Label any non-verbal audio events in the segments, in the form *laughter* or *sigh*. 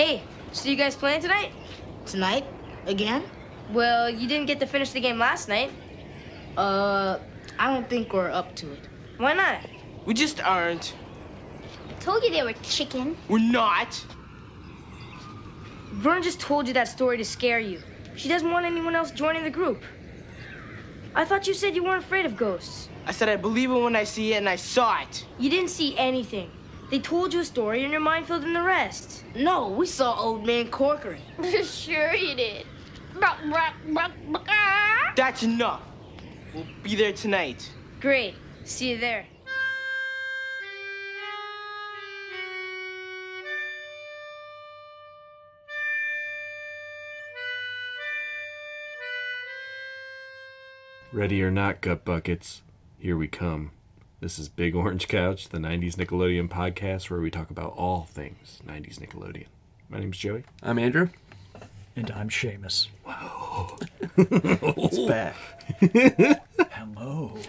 Hey, so you guys playing tonight? Tonight? Again? Well, you didn't get to finish the game last night. Uh, I don't think we're up to it. Why not? We just aren't. Told you they were chicken. We're not. Vern just told you that story to scare you. She doesn't want anyone else joining the group. I thought you said you weren't afraid of ghosts. I said I believe it when I see it, and I saw it. You didn't see anything. They told you a story and your mind filled in the rest. No, we saw Old Man Corcoran. *laughs* sure you did. Ah. That's enough. We'll be there tonight. Great. See you there. Ready or not, gut buckets, here we come. This is Big Orange Couch, the 90s Nickelodeon podcast where we talk about all things 90s Nickelodeon. My name's Joey. I'm Andrew. And I'm Seamus. It's *laughs* back. Hello. *laughs*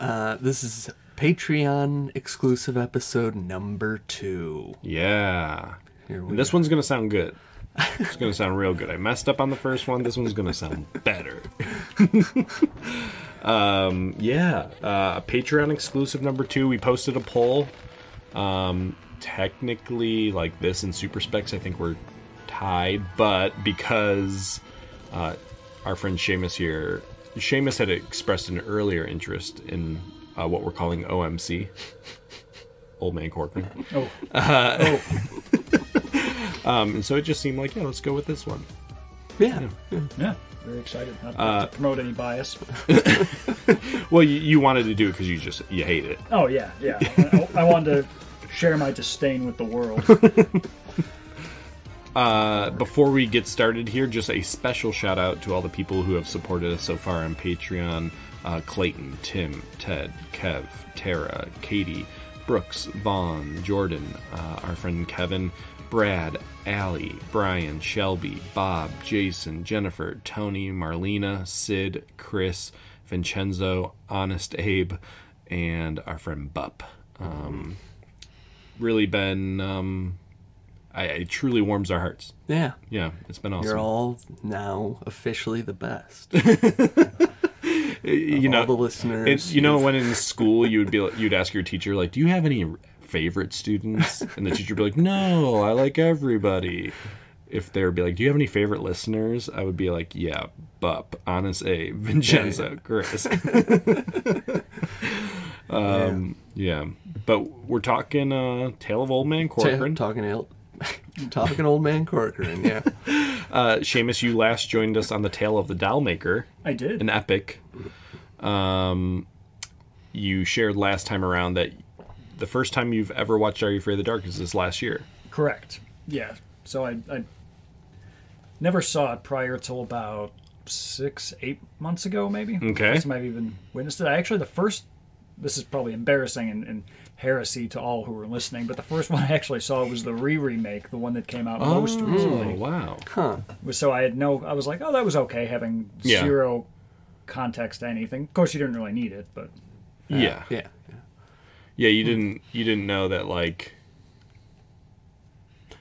Uh, this is Patreon exclusive episode number two. Yeah. Here we And this go. one's going to sound good. It's going *laughs* to sound real good. I messed up on the first one. This one's going to sound better. Um, yeah. Uh, Patreon exclusive number two. We posted a poll. Um, technically, like this and Super Specs, I think we're tied, but because uh, our friend Seamus here, Seamus had expressed an earlier interest in uh, what we're calling OMC, *laughs* Old Man Corcoran. *laughs* Oh, *laughs* Um, and so it just seemed like, yeah, let's go with this one. Yeah. yeah. Very excited. Not Uh, to promote any bias. *laughs* Well, you, you wanted to do it because you just you hate it. Oh, yeah, yeah. I, I wanted to share my disdain with the world. *laughs* Uh, before we get started here, just a special shout out to all the people who have supported us so far on Patreon: uh, Clayton, Tim, Ted, Kev, Tara, Katie, Brooks, Vaughn, Jordan, uh, our friend Kevin, Brad, Allie, Brian, Shelby, Bob, Jason, Jennifer, Tony, Marlena, Sid, Chris, Vincenzo, Honest Abe, and our friend Bup. Um, really been um, I, it truly warms our hearts. Yeah. Yeah, it's been awesome. You're all now officially the best. *laughs* you know, all the listeners. It's, you know, when in school you would be, you'd ask your teacher like, "Do you have any favorite students?" And the teacher would be like, "No, I like everybody." If they would be like, "Do you have any favorite listeners?" I would be like, "Yeah, Bup, Honest A, Vincenzo, Chris." *laughs* um, yeah. but we're talking uh, Tale of Old Man Ta- Corcoran. talking old, *laughs* talking old man Corcoran. Yeah. *laughs* Uh, Seamus, you last joined us on the Tale of the Doll Maker. I did. an epic. Um, you shared last time around that the first time you've ever watched Are You Afraid of the Dark is this last year. Correct. Yeah. So I, I never saw it prior till about six, eight months ago, maybe. Okay. First time I've even witnessed it. I actually the first. This is probably embarrassing and, and heresy to all who were listening, but the first *laughs* one I actually saw was the re-remake, the one that came out most recently. Oh, recently. wow. Huh. So I had no. I was like, oh, that was okay, having Yeah. zero context to anything. Of course, you didn't really need it, but Yeah. Yeah. yeah. Yeah, you didn't you didn't know that like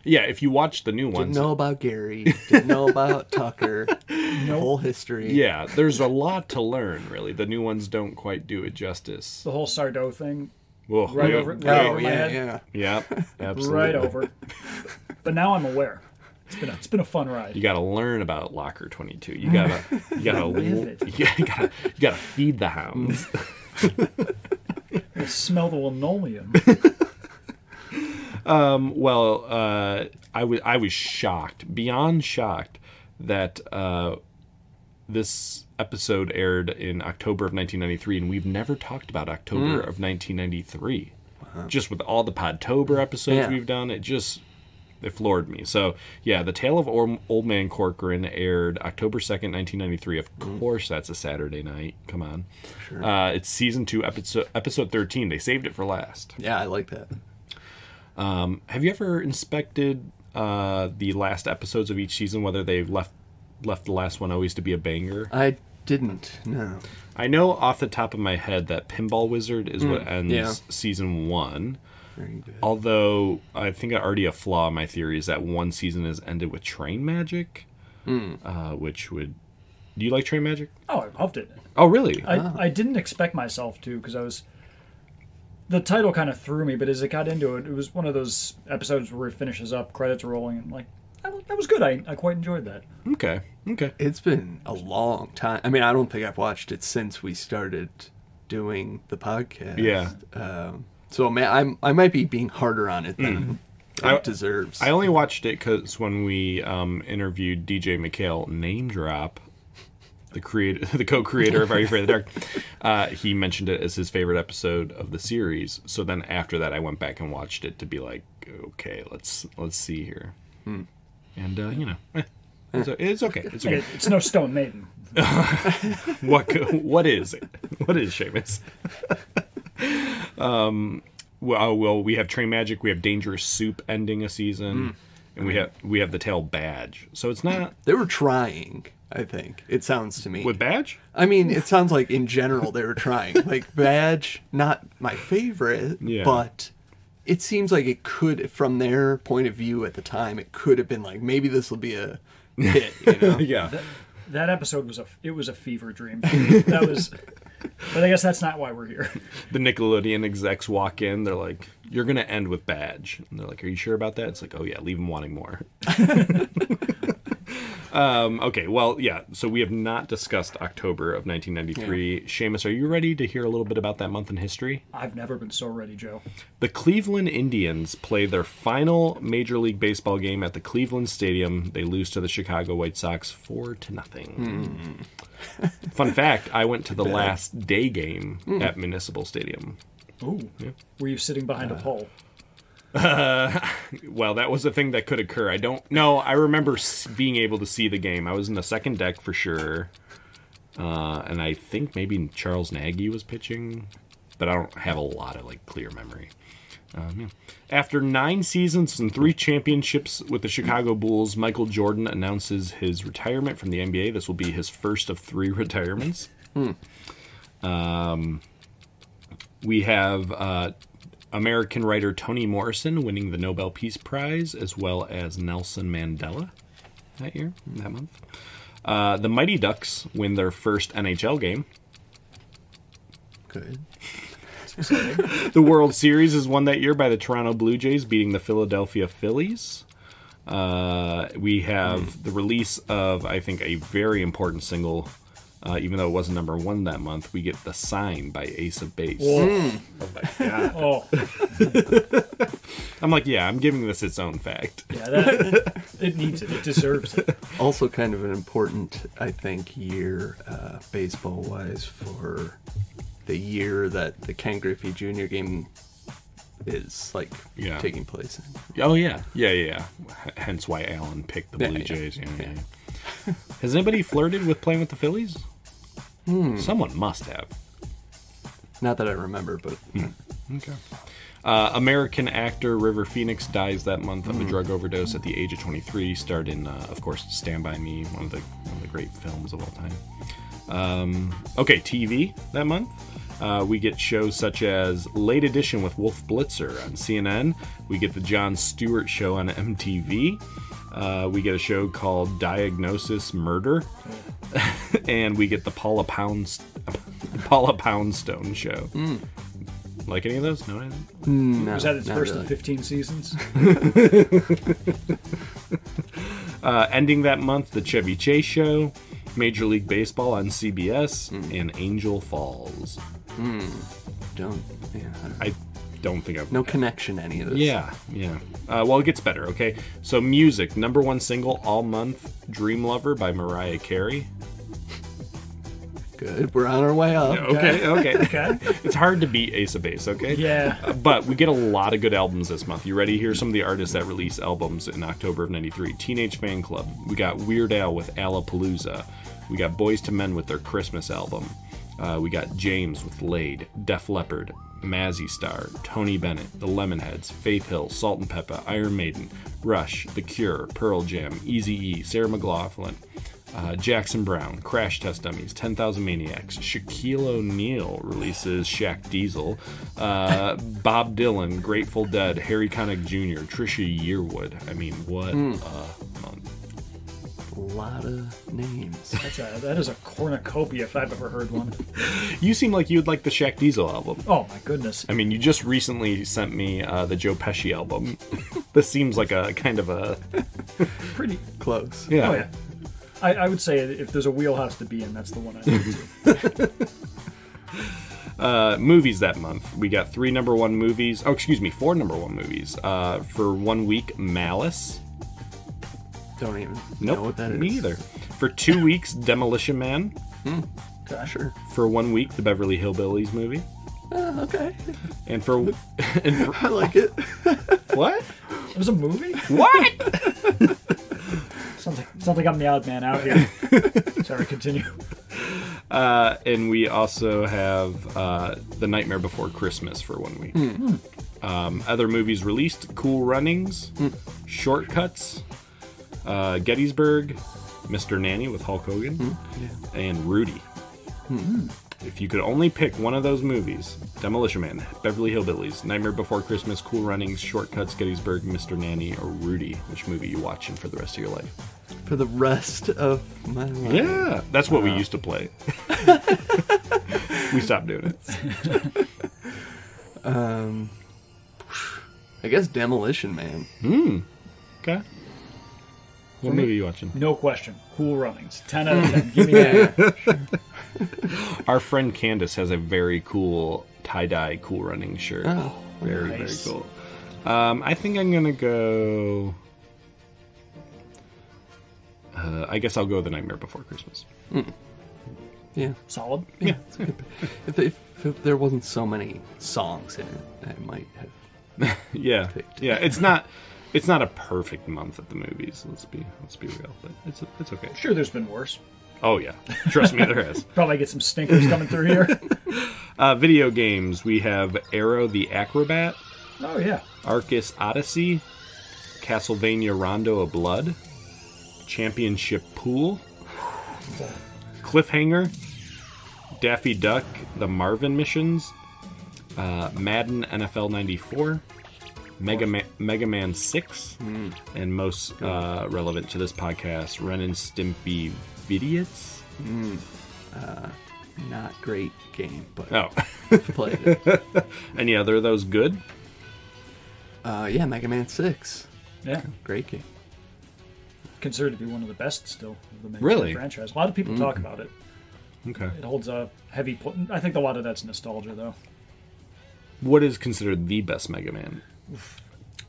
Yeah, if you watch the new Didn't ones. know about Gary. Didn't know about *laughs* Tucker. The whole history. Yeah, there's a lot to learn really. The new ones don't quite do it justice. the whole Sardo thing, Whoa. right yeah, over, right Oh over my yeah, head, yeah. Yeah, *laughs* absolutely. right over. But now I'm aware. It's been a, it's been a fun ride. You got to learn about Locker 22. You got to you got to *laughs* Live it. you got to you got to feed the hounds. I smell the linoleum. *laughs* Well, uh, I was I was shocked, beyond shocked, that uh, this episode aired in October of 1993, and we've never talked about October of 1993. Just with all the Podtober episodes Yeah. we've done, it just it floored me. So yeah, the Tale of Old Man Corcoran aired October 2nd, 1993. Of course, that's a Saturday night. Come on, uh, it's season two, episode episode 13. They saved it for last. Yeah, I like that. Have you ever inspected uh, the last episodes of each season, whether they've left left the last one always to be a banger? I didn't. No. I know off the top of my head that Pinball Wizard is what ends yeah. season one. Very good. Although I think already a flaw in my theory is that one season has ended with train magic, uh, which would. Do you like train magic? Oh, I loved it. Oh, really? I, I didn't expect myself to because I was. The title kind of threw me, but as it got into it, it was one of those episodes where it finishes up, credits rolling, and like that was, that was good. I, I quite enjoyed that. okay. Okay. It's been a long time. I mean, I don't think I've watched it since we started doing the podcast. Yeah. Um, so man, I'm I might be being harder on it than it I- deserves. I only watched it because when we um, interviewed DJ MacHale, name drop, the creator, *laughs* the co-creator of Are You Afraid of the Dark, *laughs* uh, he mentioned it as his favorite episode of the series. So then after that, I went back and watched it to be like, okay, let's let's see here, and uh, you know, eh, *laughs* it's, it's okay. It's okay. It's no Stone Maiden. what what is it? What is Seamus? Um, well, oh, well, we have Train Magic, we have Dangerous Soup ending a season, and we have we have the Tale Badge. So it's not *clears throat* they were trying. I think it sounds to me. with Badge. I mean, it sounds like in general they were trying. *laughs* Like Badge, not my favorite, Yeah. but it seems like it could, from their point of view at the time, it could have been like maybe this will be a hit. You *laughs* know? Yeah, That episode was a it was a fever dream. *laughs* that was, but I guess that's not why we're here. *laughs* the Nickelodeon execs walk in. They're like, "You're gonna end with Badge," and they're like, "Are you sure about that?" It's like, "Oh yeah, leave them wanting more." *laughs* um, okay, well, yeah. So we have not discussed October of 1993. Seamus, are you ready to hear a little bit about that month in history? I've never been so ready, Joe. The Cleveland Indians play their final Major League Baseball game at the Cleveland Stadium. They lose to the Chicago White Sox four to nothing. Hmm. Fun fact: I went to the last day game hmm. at Municipal Stadium. Ooh, were you sitting behind a uh, pole? *laughs* Well, that was a thing that could occur. I don't know. I remember being able to see the game. I was in the second deck for sure, uh, and I think maybe Charles Nagy was pitching, but I don't have a lot of like clear memory. Um, yeah. After nine seasons and three championships with the Chicago Bulls, Michael Jordan announces his retirement from the NBA. This will be his first of three *laughs* retirements. Um, we have uh, American writer Toni Morrison winning the Nobel Peace Prize, as well as Nelson Mandela that year, that month. Uh, the Mighty Ducks win their first NHL game. Good. *laughs* The World Series is won that year by the Toronto Blue Jays beating the Philadelphia Phillies. Uh, we have the release of, I think, a very important single. Uh, even though it wasn't number one that month, we get "The Sign" by Ace of Base. Oh, *laughs* I'm like, yeah, I'm giving this its own fact. yeah, that it needs it. It deserves it. Also, kind of an important, I think, year uh, baseball wise for the year that the Ken Griffey Jr. game is like Yeah. taking place in. Oh yeah, yeah, yeah. yeah. H- Hence why Allen picked the Blue yeah. Jays. Yeah, yeah. Has anybody flirted with playing with the Phillies? Someone must have. Not that I remember, but Okay. Uh, American actor River Phoenix dies that month of a drug overdose at the age of 23. Starred in, uh, of course, Stand by Me, one of the one of the great films of all time. Um, okay, TV that month. Uh, we get shows such as Late Edition with Wolf Blitzer on CNN. We get the Jon Stewart Show on MTV. Uh, we get a show called Diagnosis Murder, *laughs* and we get the Paula Pound *laughs* Paula Poundstone Show. Like any of those? No, I didn't. no, Was that its first really. of 15 seasons? *laughs* Uh, ending that month, the Chevy Chase Show, Major League Baseball on CBS, and Angel Falls. Don't. Yeah, I don't- I don't think I've. no connection any of this. Yeah, yeah. Uh, well, it gets better, okay? So, music, number one single all month, Dream Lover by Mariah Carey. Good. We're on our way up. Okay, okay. *laughs* Okay. it's hard to beat Ace of Base, okay? Yeah. Uh, But we get a lot of good albums this month. You ready? Here's some of the artists that release albums in October of 93. Teenage Fanclub. We got Weird Al with Alapalooza. We got Boyz II Men with their Christmas album. Uh, we got James with Laid, Def Leppard, Mazzy Star, Tony Bennett, The Lemonheads, Faith Hill, Salt-N-Pepa, Iron Maiden, Rush, The Cure, Pearl Jam, Easy E, Sarah McLachlan, Uh, Jackson Browne, Crash Test Dummies, 10,000 Maniacs, Shaquille O'Neal releases Shaq Diesel, uh, Bob Dylan, Grateful Dead, Harry Connick Jr., Trisha Yearwood. I mean, what month. A lot of names. *laughs* That's a, that is a cornucopia if I've ever heard one. *laughs* You seem like you'd like the Shaq Diesel album. Oh my goodness. I mean, you just recently sent me uh, the Joe Pesci album. *laughs* this seems like a kind of a Pretty. Close. yeah. Oh yeah. I, I would say if there's a wheelhouse to be in, that's the one I. Uh, movies that month. We got three number one movies. Oh, excuse me, four number one movies. Uh, for one week, Malice. Don't even Nope, know what that is. me either. For two weeks, Demolition Man. Sure. For one week, the Beverly Hillbillies movie. Uh, okay. And for, and *laughs* for I like it. *laughs* what? It was a movie? What? *laughs* Sounds like, sounds like I'm the odd man out here. Sorry, continue. Uh, and we also have uh, The Nightmare Before Christmas for one week. Um, other movies released Cool Runnings, Shortcuts, uh, Gettysburg, Mr. Nanny with Hulk Hogan, and Rudy. If you could only pick one of those movies Demolition Man, Beverly Hillbillies, Nightmare Before Christmas, Cool Runnings, Shortcuts, Gettysburg, Mr. Nanny, or Rudy, which movie you watching for the rest of your life? For the rest of my life. Yeah, that's what we used to play. *laughs* we stopped doing it. *laughs* Um, I guess Demolition Man. Hmm. Okay. What movie are you watching? No question. Cool runnings. 10 out of 10. Give me that. *laughs* Our friend Candace has a very cool tie dye cool running shirt. Oh, very nice. very cool. Um, I think I'm gonna go. Uh, I guess I'll go the Nightmare Before Christmas. Yeah. Solid. Yeah. it's a good if, if, if there wasn't so many songs in it, I might have. *laughs* Yeah, Picked. yeah. It's not. It's not a perfect month at the movies. Let's be let's be real, but it's it's okay. Sure, there's been worse. Oh yeah, trust me, there has. *laughs* Probably get some stinkers coming through here. *laughs* Uh, video games. We have Aero the Acro-Bat, Oh, yeah. Arcus Odyssey, Castlevania Rondo of Blood, Championship Pool, Cliffhanger, Daffy Duck, The Marvin Missions, uh, Madden NFL 94, Mega Man, Mega Man 6, and most uh, relevant to this podcast, Ren and Stimpy Veediots. Not great game, but Oh, played it. *laughs* any other of those good? Uh, yeah, Mega Man 6. Yeah. Great game. Considered to be one of the best still of the Mega Really? Man franchise. A lot of people talk about it. Okay. It holds a heavy. Pl- I think a lot of that's nostalgia, though. What is considered the best Mega Man?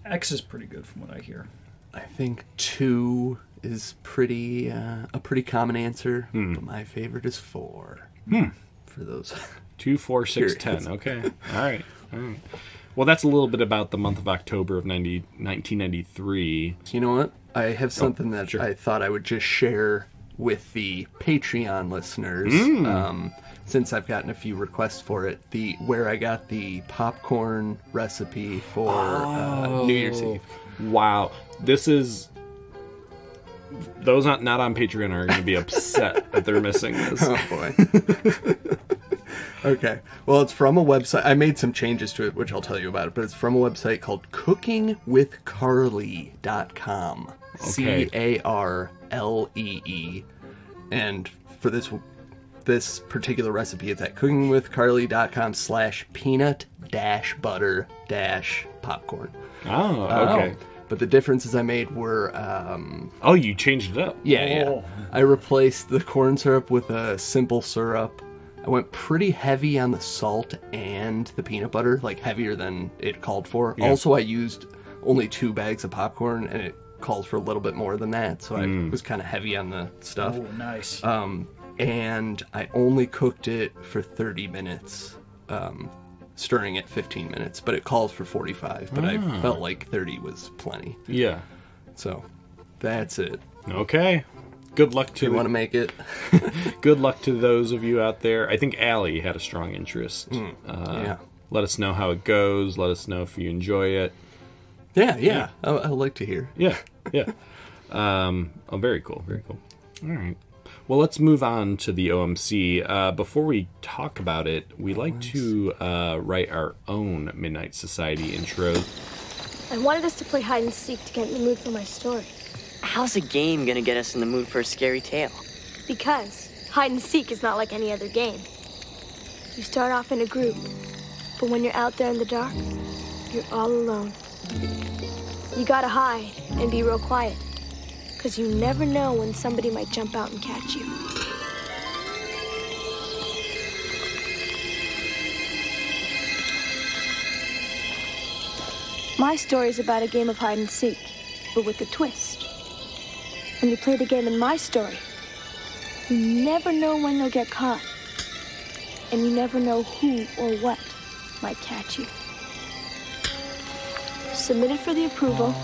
X is pretty good from what I hear. I think 2 is pretty uh, a pretty common answer, but my favorite is 4. For those. *laughs* Two, four, six, Curious. ten. Okay. All right. All right. Well, that's a little bit about the month of October of 90, 1993. You know what? I have something that sure. I thought I would just share with the Patreon listeners. Um, since I've gotten a few requests for it, the where I got the popcorn recipe for uh, New Year's Eve. Wow. This is. Those not, not on Patreon are going to be upset *laughs* that they're missing this. Oh boy. *laughs* okay. Well, it's from a website. I made some changes to it, which I'll tell you about. It, but it's from a website called cookingwithcarlee.com. C A R L E E. And for this this particular recipe, it's at cookingwithcarlee.com slash peanut dash butter dash popcorn. Oh, okay. But the differences I made were um, Oh, you changed it up. yeah, yeah. Oh. I replaced the corn syrup with a simple syrup. I went pretty heavy on the salt and the peanut butter, like heavier than it called for. Also, I used only two bags of popcorn, and it calls for a little bit more than that, so I was kind of heavy on the stuff. Oh, nice. Um, and I only cooked it for 30 minutes, um, stirring it 15 minutes, but it calls for 45. But I felt like 30 was plenty. Yeah. So that's it. Okay. Good luck to you want to make it? *laughs* good luck to those of you out there. I think Allie had a strong interest. Uh, yeah. Let us know how it goes. Let us know if you enjoy it. Yeah, yeah. I, I'd like to hear. Yeah, yeah. *laughs* um, oh, very cool, very cool. All right. Well, let's move on to the OMC. Uh, before we talk about it, we like to uh, write our own Midnight Society intro. I wanted us to play hide and seek to get in the mood for my story. How's a game gonna get us in the mood for a scary tale? Because hide and seek is not like any other game. You start off in a group, but when you're out there in the dark, you're all alone. You gotta hide and be real quiet, because you never know when somebody might jump out and catch you. My story is about a game of hide and seek, but with a twist. When you play the game in my story, you never know when you'll get caught. And you never know who or what might catch you. Submitted for the approval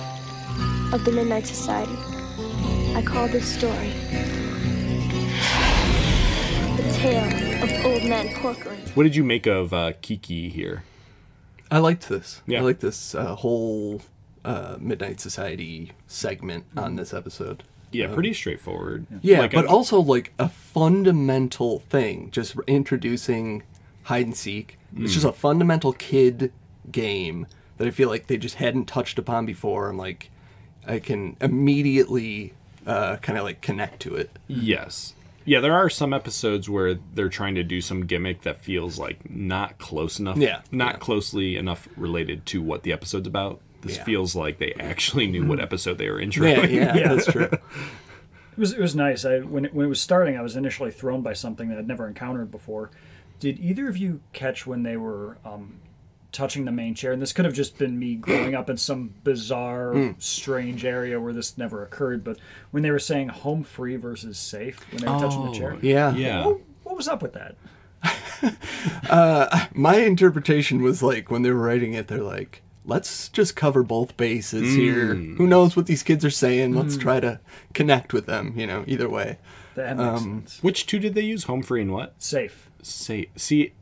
of the Midnight Society. I call this story The Tale of Old Man Corcoran. What did you make of uh, Kiki here? I liked this. Yeah. I liked this uh, whole uh, Midnight Society segment Mm-hmm. on this episode. Yeah, pretty straightforward. Yeah, Like, but I'm- also like a fundamental thing, just introducing hide and seek. It's Mm. just a fundamental kid game that I feel like they just hadn't touched upon before. and like, I can immediately uh, kind of like connect to it. Yes. Yeah, there are some episodes where they're trying to do some gimmick that feels like not close enough. Yeah, Not yeah. closely enough related to what the episode's about. This Yeah. feels like they actually knew what episode they were Yeah, introing. yeah, *laughs* Yeah. that's true. It was it was nice. I when it, when it was starting, I was initially thrown by something that I'd never encountered before. Did either of you catch when they were um, touching the main chair? And this could have just been me growing up in some bizarre, Hmm. strange area where this never occurred. But when they were saying home free versus safe when they were touching the chair, Yeah, Yeah. what, what was up with that? *laughs* My interpretation was like when they were writing it, they're like, let's just cover both bases here. Mm. Who knows what these kids are saying? Let's try to connect with them, you know, either way. That makes Um, sense. Which two did they use? Home free and what? Safe. Say see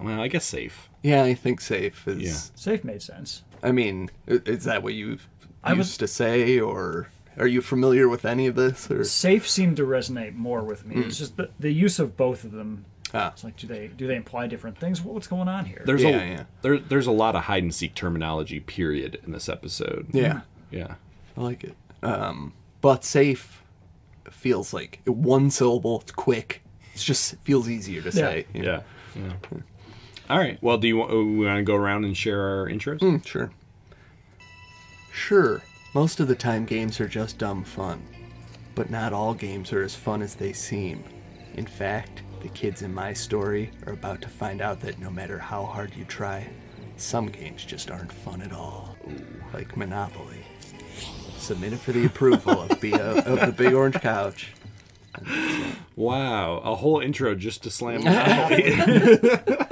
well, I guess safe. Yeah, I think safe is. Yeah. Safe made sense. I mean, is that what you I used was- to say, or are you familiar with any of this? Or Safe seemed to resonate more with me. It's just the, the use of both of them. Ah. It's like, do they do they imply different things? What's going on here? There's Yeah, a yeah. there there's a lot of hide and seek terminology period in this episode. yeah, Yeah. I like it. Um, but safe feels like one syllable. It's quick. It's just it feels easier to say. you know? Yeah. Yeah. All right. Well, do you want, we want to go around and share our intros? Mm, sure. Sure, most of the time games are just dumb fun. But not all games are as fun as they seem. In fact, the kids in my story are about to find out that no matter how hard you try, some games just aren't fun at all. Like Monopoly. Submitted for the approval of, B- of the Big Orange Couch. *laughs* Wow, a whole intro just to slam *laughs* Monopoly. *laughs*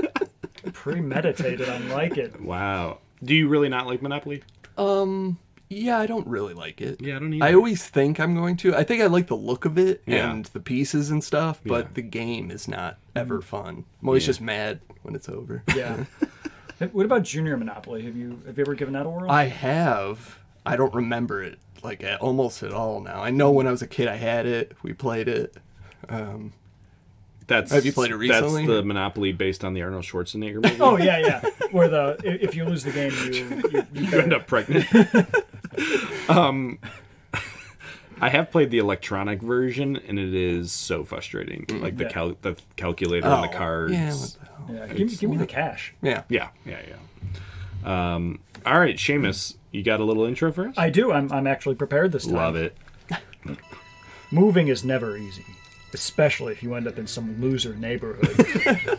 Premeditated. I like it. wow. Do you really not like Monopoly? Um, yeah, I don't really like it. Yeah, I don't either. I always think I'm going to. I think I like the look of it Yeah. and the pieces and stuff, but Yeah. the game is not ever fun. I'm always Yeah. just mad when it's over. Yeah. *laughs* What about Junior Monopoly? Have you have you ever given that a whirl? I have. I don't remember it like at, almost at all now. I know when I was a kid I had it. We played it. Um, That's Have you played it recently? That's the Monopoly based on the Arnold Schwarzenegger *laughs* movie. oh yeah, yeah. Where the if you lose the game, you you, you, *laughs* you end up pregnant. *laughs* um, I have played the electronic version, and it is so frustrating. Like the Yeah. cal- the calculator and the oh, cards. Yeah, what the hell? yeah. Give me give me the cash. Yeah. yeah, yeah, yeah. Um, all right, Seamus, you got a little intro for us? I do. I'm I'm actually prepared this time. Love it. Moving is never easy, especially if you end up in some loser neighborhood.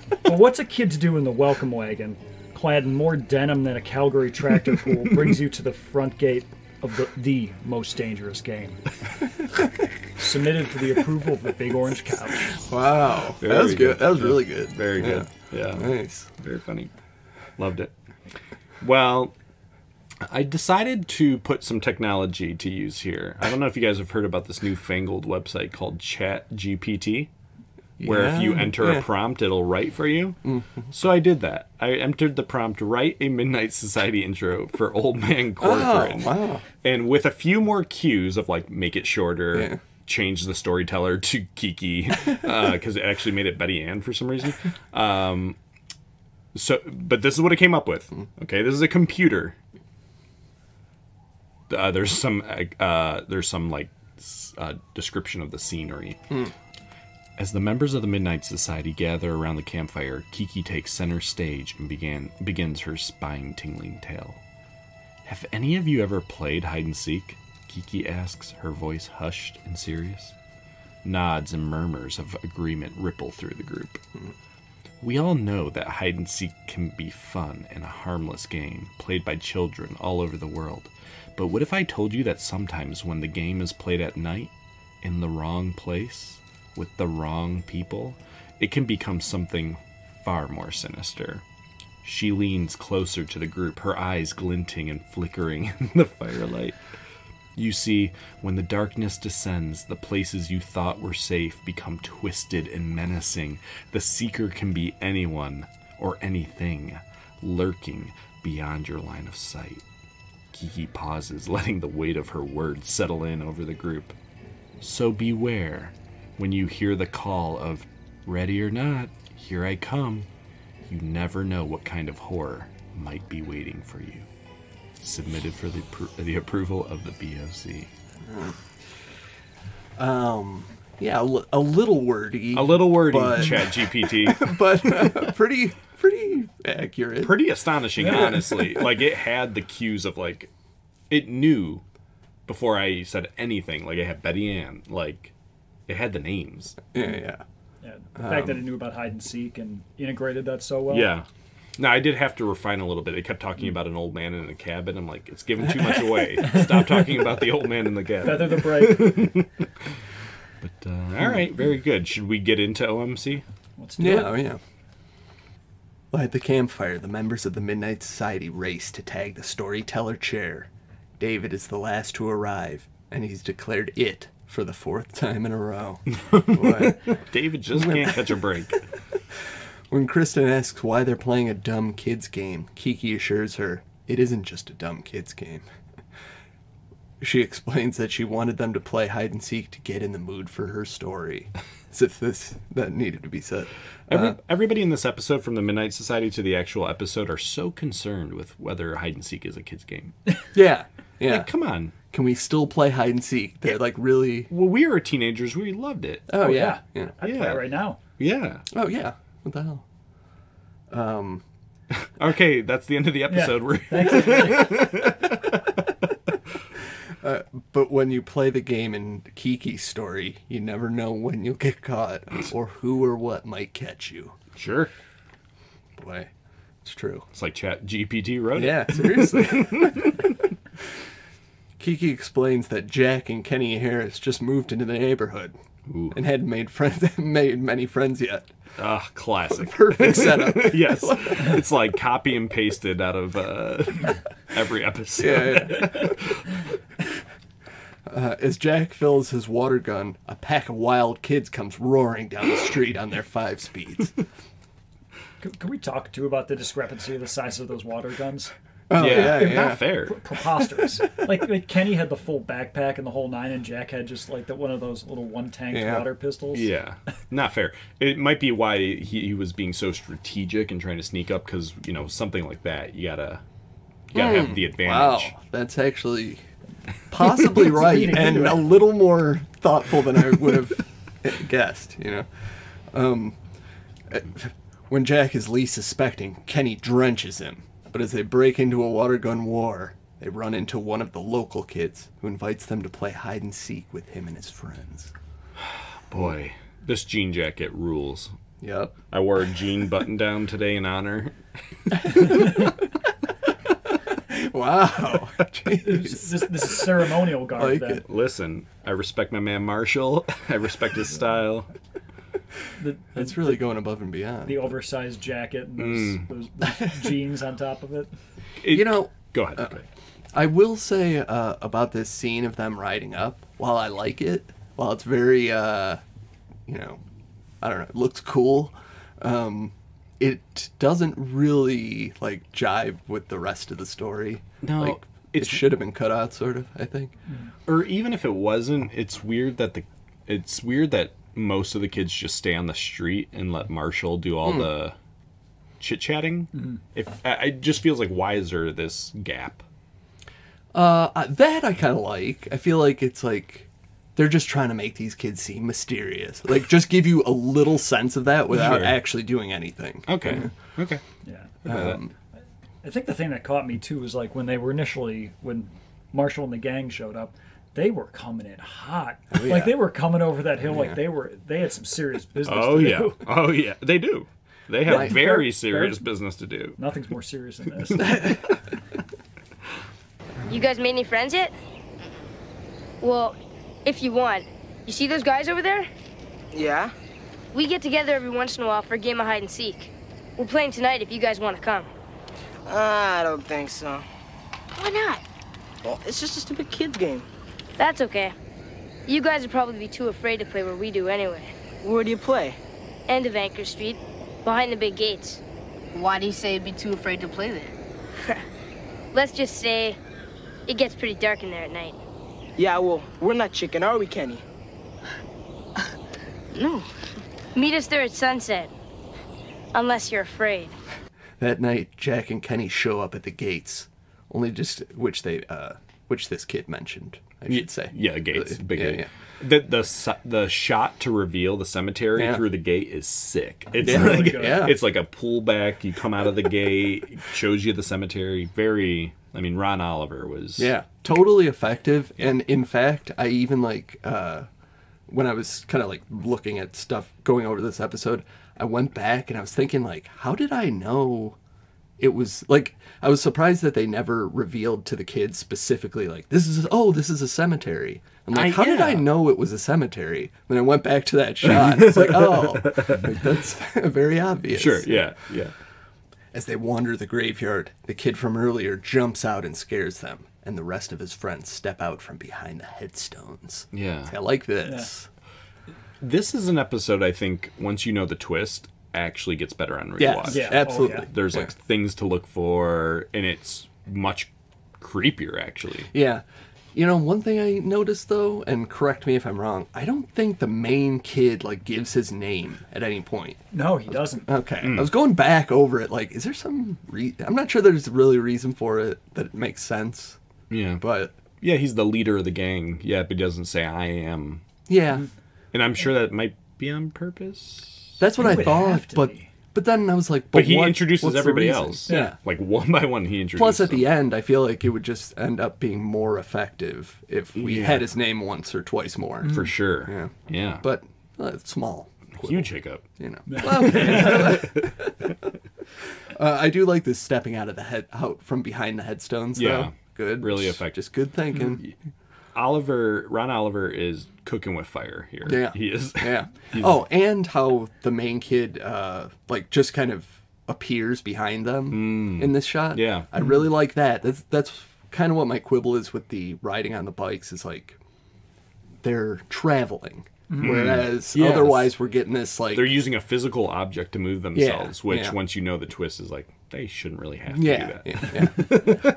*laughs* but what's a kid to do in the welcome wagon, clad in more denim than a Calgary tractor pool, *laughs* brings you to the front gate of the, the most dangerous game? *laughs* Submitted for the approval of the Big Orange Couch. Wow. Very that was good. good. That was really good. Very Yeah. good. Yeah. Nice. Very funny. Loved it. Well, I decided to put some technology to use here. I don't know if you guys have heard about this newfangled website called ChatGPT, where if you enter yeah. Mm-hmm. a prompt, it'll write for you. So I did that. I entered the prompt, write a Midnight Society intro for Old Man Oh, Corcoran. wow. And with a few more cues of like, make it shorter, Yeah. changed the storyteller to Kiki *laughs* because it actually made it Betty Ann for some reason. Um, so, but this is what it came up with. Okay, this is a computer. Uh, there's some uh, there's some like uh, description of the scenery. As the members of the Midnight Society gather around the campfire, Kiki takes center stage and began begins her spine-tingling tale. Have any of you ever played hide and seek? Kiki asks, her voice hushed and serious. Nods and murmurs of agreement ripple through the group. We all know that hide and seek can be fun and a harmless game played by children all over the world. But what if I told you that sometimes when the game is played at night, in the wrong place, with the wrong people, it can become something far more sinister. She leans closer to the group, her eyes glinting and flickering *laughs* in the firelight. You see, when the darkness descends, the places you thought were safe become twisted and menacing. The seeker can be anyone or anything lurking beyond your line of sight. Kiki pauses, *laughs* letting the weight of her words settle in over the group. So beware when you hear the call of, Ready or not, here I come. You never know what kind of horror might be waiting for you. Submitted for the, the approval of the BOC. Um, yeah, a, a little wordy, A little wordy, But- Chat GPT. *laughs* but uh, pretty pretty accurate. Pretty astonishing, honestly. *laughs* Like, it had the cues of, like, it knew before I said anything. Like, it had Betty Ann. Like, it had the names. yeah, yeah. Yeah, the fact that it knew about hide and seek and integrated that so well. Yeah. Now I did have to refine a little bit. They kept talking about an old man in a cabin. I'm like, it's giving too much away. *laughs* Stop talking about the old man in the cabin. Feather the bright. *laughs* But uh, all right, very good. Should we get into OMC? Let's do Yeah, it. oh, yeah. At the campfire, the members of the Midnight Society race to tag the storyteller chair. David is the last to arrive, and he's declared it for the fourth time in a row. *laughs* David just can't catch a break. *laughs* When Kristen asks why they're playing a dumb kids game, Kiki assures her it isn't just a dumb kids game. She explains that she wanted them to play hide and seek to get in the mood for her story. *laughs* As if this that needed to be said. Every, everybody in this episode, from the Midnight Society to the actual episode, are so concerned with whether hide and seek is a kid's game. *laughs* Yeah, yeah. Like, come on. Can we still play hide and seek? They're like really. Well, we were teenagers. We loved it. Oh, yeah. yeah, yeah. I'd play it right now. Yeah. Oh yeah. What the hell? Um. *laughs* Okay, that's the end of the episode. We're Uh, but when you play the game in Kiki's story, you never know when you'll get caught or who or what might catch you. sure. Boy, it's true. It's like ChatGPT wrote it. Yeah, seriously. *laughs* Kiki explains that Jack and Kenny Harris just moved into the neighborhood Ooh. and hadn't made friends, *laughs* made many friends yet. Ah, classic. Perfect setup. *laughs* yes, *laughs* it's like copy and pasted out of uh, every episode. Yeah, yeah. Uh, as Jack fills his water gun, a pack of wild kids comes roaring down the street on their five speeds. Can, can we talk too about the discrepancy of the size of those water guns? Oh, yeah, yeah, yeah. not fair. Preposterous. *laughs* like, like Kenny had the full backpack and the whole nine, and Jack had just like the, one of those little one tanked Yeah. water pistols. Yeah, not fair. It might be why he, he was being so strategic and trying to sneak up because you know something like that you gotta you gotta have the advantage. Wow, advantage. that's actually *laughs* possibly right and a little more thoughtful than I would have *laughs* guessed, you know. Um, uh, when Jack is least suspecting, Kenny drenches him. But as they break into a water gun war, they run into one of the local kids who invites them to play hide and seek with him and his friends. *sighs* Boy, this jean jacket rules. Yep. I wore a jean button down today in honor. *laughs* Wow. Jeez. This, this is ceremonial garb. Like then. it. Listen, I respect my man Marshall. *laughs* I respect his style. The, That's really going above and beyond. the oversized jacket and those, Mm. those, those *laughs* jeans on top of it. It- You know, go ahead. go ahead. I will say uh, about this scene of them riding up, while I like it, while it's very, uh, you know, I don't know, it looks cool, um, it doesn't really, like, jive with the rest of the story. No, Like, it should have been cut out, sort of. I think. or even if it wasn't, it's weird that the it's weird that most of the kids just stay on the street and let Marshall do all the chit chatting. If I- it just feels like why is there this gap? Uh, uh, that I kind of like. I feel like it's like they're just trying to make these kids seem mysterious. Like, just give you a little sense of that without Sure. actually doing anything. Okay, okay. Yeah. Um, I think the thing that caught me too was like when they were initially when Marshall and the gang showed up, they were coming in hot. Oh, yeah. Like they were coming over that hill oh, Yeah. like they were they had some serious *laughs* business. Oh to yeah, do. oh yeah, they do. They have Right. very serious fair- business to do. Nothing's more serious than this. *laughs* You guys made any friends yet? Well, if you want, you see those guys over there? Yeah? We get together every once in a while for a game of hide and seek. We're playing tonight if you guys want to come. I don't think so. Why not? Well, it's just a stupid kid's game. That's okay. You guys would probably be too afraid to play where we do anyway. Where do you play? End of Anchor Street, behind the big gates. Why do you say you'd be too afraid to play there? *laughs* Let's just say it gets pretty dark in there at night. Yeah, well, we're not chicken, are we, Kenny? *laughs* No. Meet us there at sunset. Unless you're afraid. That night, Jack and Kenny show up at the gates, only just which they, uh, which this kid mentioned. I should say. Yeah, gates, Uh, big yeah, gate. yeah. The the the shot to reveal the cemetery Yeah. through the gate is sick. It's Yeah. like Yeah. it's like a pullback. You come out of the gate, shows you the cemetery. Very. I mean, Ron Oliver was. Yeah, totally effective. And in fact, I even like uh, when I was kind of like looking at stuff going over this episode, I went back and I was thinking like, how did I know it was like I was surprised that they never revealed to the kids specifically like this is oh this is a cemetery. I'm like, I- how did I know it was a cemetery? When I went back to that *laughs* shot, it's like, oh, like, that's *laughs* very obvious. Sure. Yeah. Yeah. As they wander the graveyard, the kid from earlier jumps out and scares them, and the rest of his friends step out from behind the headstones. Yeah. I like this. This is an episode I think once you know the twist actually gets better on Yes, rewatch. Yeah. Oh, absolutely. yeah. There's like Yeah. things to look for, and it's much creepier actually. Yeah. You know, one thing I noticed though, and correct me if I'm wrong, I don't think the main kid like gives his name at any point. no, he doesn't. Okay. Hmm. I was going back over it like, is there some re- I'm not sure there's really a reason for it that it makes sense, Yeah. but Yeah, he's the leader of the gang. Yeah, but he doesn't say I am. yeah. And I'm sure that might be on purpose. That's what It I thought, but be. but then I was like, but, But he what- introduces what's everybody else. Yeah. Like one by one, he introduces. Plus, at the end, I feel like it would just end up being more effective if we Yeah. had his name once or twice more. for sure. Yeah. Yeah. But uh, it's small, huge hiccup. you know. *laughs* Well, okay. *laughs* uh, I do like this stepping out of the head, out from behind the headstones. Yeah. though. good, Really effective. Just good thinking. Oliver, Ron Oliver is cooking with fire here. Yeah. he is. Yeah. *laughs* Oh, and how the main kid, uh, like, just kind of appears behind them in this shot. Mm. Yeah. I really like that. That's that's kind of what my quibble is with the riding on the bikes. Is like they're traveling, whereas Mm. Yes. otherwise we're getting this like They're using a physical object to move themselves, which yeah. once you know the twist is like they shouldn't really have to yeah, do that. yeah,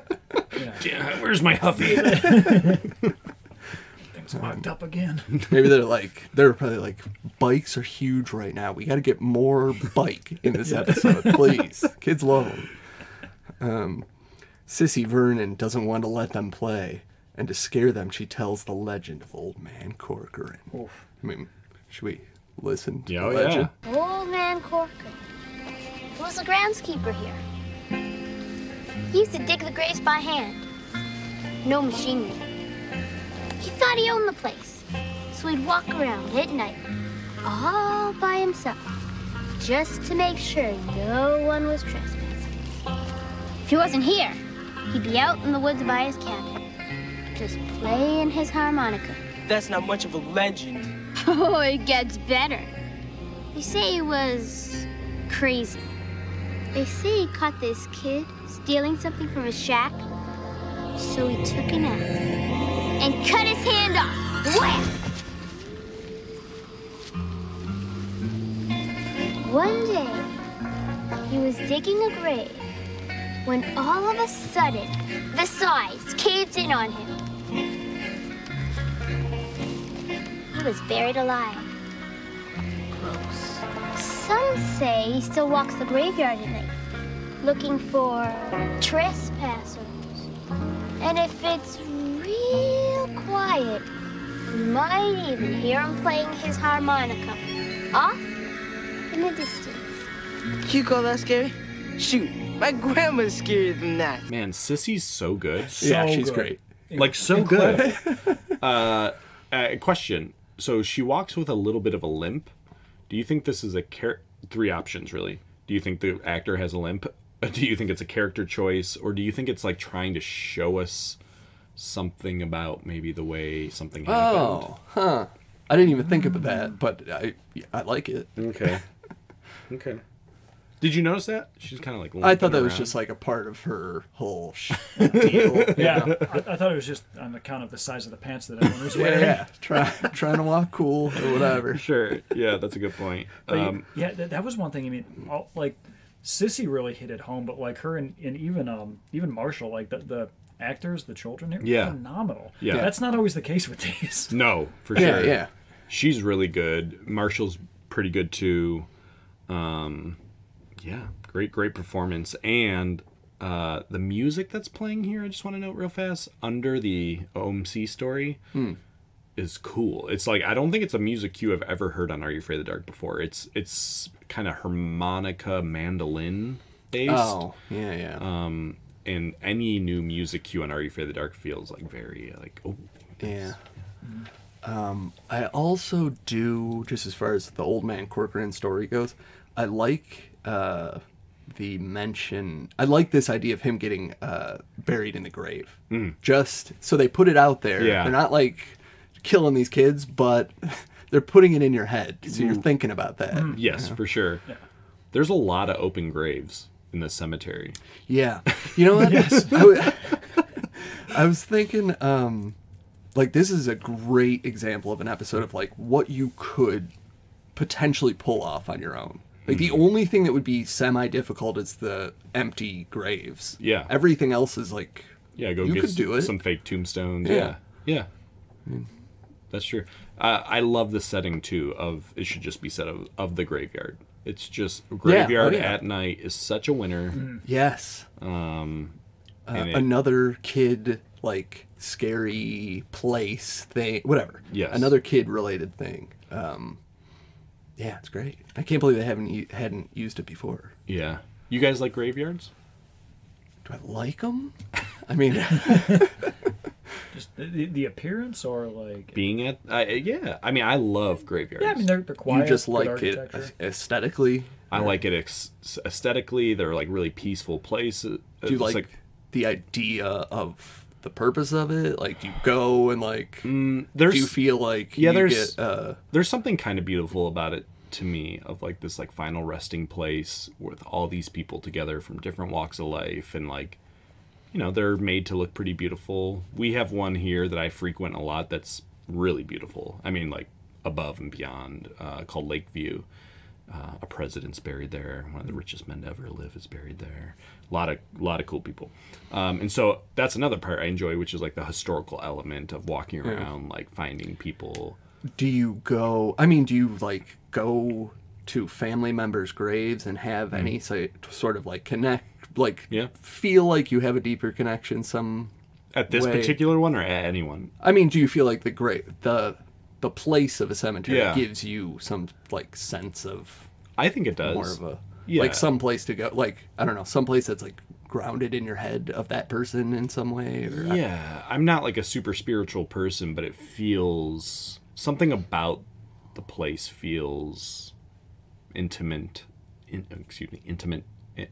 *laughs* yeah. Yeah, where's my Huffy? *laughs* Things locked up again. *laughs* Maybe they're like they're probably like bikes are huge right now. We got to get more bike in this episode, please. Kids love them. Um, Sissy Vernon doesn't want to let them play, and to scare them, she tells the legend of Old Man Corcoran. I mean, should we listen to Yeah, oh, the oh, legend? Old man Corker. Was the groundskeeper here. He used to dig the graves by hand. No machinery. He thought he owned the place. So he'd walk around at night, all by himself, just to make sure no one was trespassing. If he wasn't here, he'd be out in the woods by his cabin, just playing his harmonica. That's not much of a legend. *laughs* Oh, it gets better. They say he was crazy. They say he caught this kid stealing something from his shack. So he took an axe and cut his hand off. Wham! One day, he was digging a grave when all of a sudden, the size caved in on him. He was buried alive. Gross. Some say he still walks the graveyard at night, looking for trespassers. And if it's real quiet, you might even hear him playing his harmonica off in the distance. You call that scary? Shoot, my grandma's scarier than that. Man, Sissy's so good. yeah, she's good. great. Like so good. *laughs* uh, uh, question. So she walks with a little bit of a limp. Do you think this is a char- three options really? Do you think the actor has a limp? *laughs* Do you think it's a character choice, or do you think it's like trying to show us something about maybe the way something happened? Oh, huh. I didn't even think about that, but I I like it. Okay. *laughs* okay. Did you notice that? She's kind of like. I thought limping that was just like a part of her whole sh- *laughs* deal. Yeah, I, I thought it was just on account of the size of the pants that everyone was *laughs* Yeah, wearing. yeah. Try, trying to walk cool or whatever. *laughs* Sure. Yeah, that's a good point. But you- Um, yeah, that, that was one thing. I mean, all, like Sissy really hit it home, but like her and, and even um even Marshall, like the the actors, the children, they're Yeah. phenomenal. Yeah. that's not always the case with these. no, for Yeah, sure. yeah. She's really good. Marshall's pretty good too. Um, yeah, great, great performance. And uh, the music that's playing here, I just want to note real fast, under the OMC story, is cool. It's like I don't think it's a music cue I've ever heard on Are You Afraid of the Dark before. It's it's kind of harmonica mandolin based. Oh, yeah, yeah. Um, and any new music cue on Are You Afraid of the Dark feels like very like oh Yeah. Um, I also do, just as far as the old man Corcoran story goes, I like uh, the mention. I like this idea of him getting uh, buried in the grave. Just so they put it out there. Yeah. They're not like killing these kids, but *laughs* they're putting it in your head. So you're thinking about that. yes for sure. Yeah. There's a lot of open graves in the cemetery. Yeah. You know what? *laughs* yes. I, w- *laughs* I was thinking, um, like, this is a great example of an episode of, like, what you could potentially pull off on your own. Like, the only thing that would be semi difficult is the empty graves. Yeah. Everything else is, like, Yeah, go You get could do it. some fake tombstones. Yeah. Yeah, yeah. That's true. Uh, I love the setting too. Of it should just be said of, of the graveyard. It's just graveyard oh, yeah. at night is such a winner. yes. Um, Uh, it- another kid, like, scary place thing, whatever. Yes. Another kid related thing. Um, yeah, it's great. I can't believe they haven't u- hadn't used it before. yeah. You guys like graveyards? Do I like them? I mean, *laughs* Just the, the, the appearance or like Being at, I yeah. I mean, I love graveyards. yeah, I mean they're, they're quiet. you just like it aesthetically. I like it ex- aesthetically. They're like really peaceful places. Do you It's like, the idea of the purpose of it? Like, do you go and like? there's do you feel like yeah, you there's- get, uh, there's something kind of beautiful about it to me of like this like final resting place with all these people together from different walks of life and like you know they're made to look pretty beautiful we have one here that i frequent a lot that's really beautiful i mean like above and beyond uh, called lakeview uh, a president's buried there one of the richest men to ever live is buried there a lot of lot of cool people um, and so that's another part i enjoy which is like the historical element of walking around like finding people do you go? I mean, do you like go to family members' graves and have any say, sort of like connect, like Mm-hmm. Yeah. feel like you have a deeper connection? Some. At this way. particular one or at anyone? I mean, do you feel like the great the the place of a cemetery Yeah. gives you some like sense of I think it does. more of a Yeah. like some place to go like i don't know some place that's like grounded in your head of that person in some way or yeah, I'm not like a super spiritual person, but it feels something about the place feels intimate. In, excuse me, intimate. eh, Am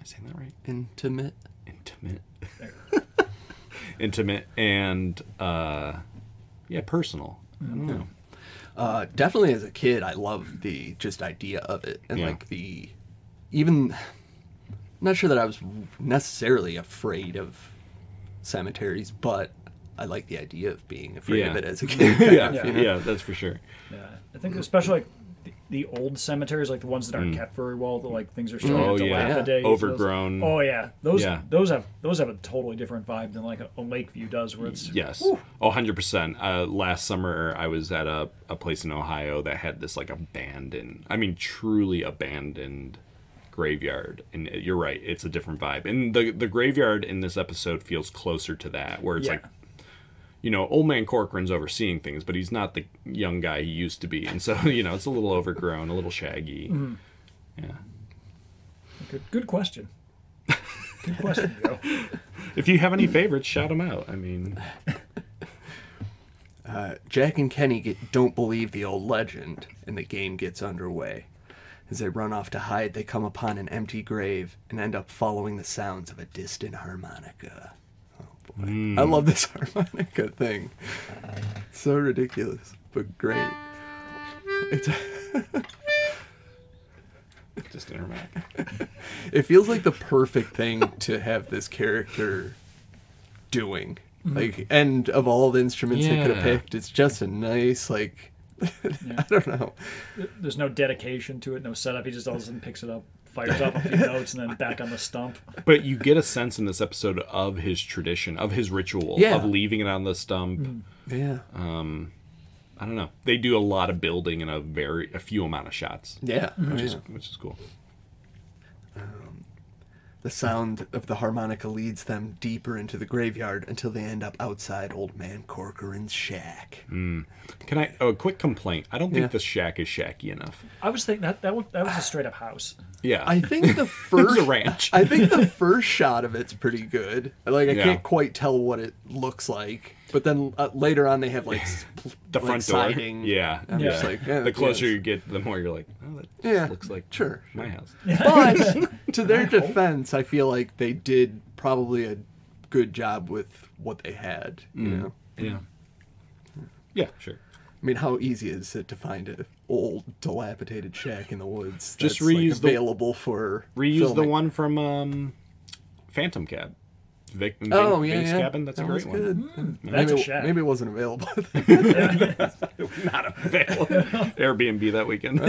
I saying that right? intimate Intimate. *laughs* intimate and uh, yeah, personal. I don't know. Uh definitely as a kid i loved the just idea of it and Yeah. like the even not sure that i was necessarily afraid of cemeteries but i like the idea of being afraid of it as a *laughs* kid yeah, Yeah. yeah, that's for sure. Yeah, I think especially like the old cemeteries, like the ones that aren't kept very well, that like things are starting Oh, to yeah. Overgrown. Those, oh yeah, those Yeah. those have those have a totally different vibe than like a, a Lakeview does, where it's Yes. Oh, 100%. Uh, last summer, I was at a, a place in Ohio that had this, like, abandoned, I mean, truly abandoned graveyard. And you're right, it's a different vibe. And the, the graveyard in this episode feels closer to that, where it's Yeah. like, you know, old man Corcoran's overseeing things, but he's not the young guy he used to be. And so, *laughs* you know, it's a little overgrown, a little shaggy. Mm-hmm. Yeah. good. Good question. Good question, Joe. *laughs* If you have any favorites, shout them out. I mean, *laughs* uh, Jack and Kenny get, don't believe the old legend, and the game gets underway. As they run off to hide, they come upon an empty grave and end up following the sounds of a distant harmonica. Boy. Mm. I love this *laughs* harmonica thing. It's so ridiculous, but great. It's *laughs* just interact. it feels like the perfect thing to have this character doing. Mm-hmm. Like, and of all the instruments they could have picked, it's just a nice, like, *laughs* I don't know. There's no dedication to it, no setup. He just all of a sudden picks it up, fires off a few *laughs* notes, and then back on the stump. But you get a sense in this episode of his tradition, of his ritual, Yeah. of leaving it on the stump. Yeah. Um, I don't know. They do a lot of building in a very a few amount of shots, Yeah. which is yeah. which is cool. The sound of the harmonica leads them deeper into the graveyard until they end up outside Old Man Corcoran's shack. Hmm. Can I? Oh, a quick complaint. I don't think Yeah. the shack is shacky enough. I was thinking that that was, that was a straight up house. Yeah, I think the *laughs* first a ranch. I think the first shot of it's pretty good. Like I Yeah. can't quite tell what it looks like, but then uh, later on they have like *laughs* the like front door. siding. Yeah, I'm yeah. just like, yeah, the closer yes. you get, the more you're like, oh, that Yeah, looks like sure, my house. But *laughs* to their defense, I feel like they did probably a good job with what they had. You Mm. know, Yeah, yeah, sure. I mean, how easy is it to find an old dilapidated shack in the woods? Just that's, like, reuse the- available for Reuse the one from um, Phantom Cab. Vink, Vink, Oh yeah, yeah. cabin. That's that a great one. good. Hmm. That's maybe, a shack. maybe it wasn't available. *laughs* *laughs* Not available. *laughs* Airbnb that weekend.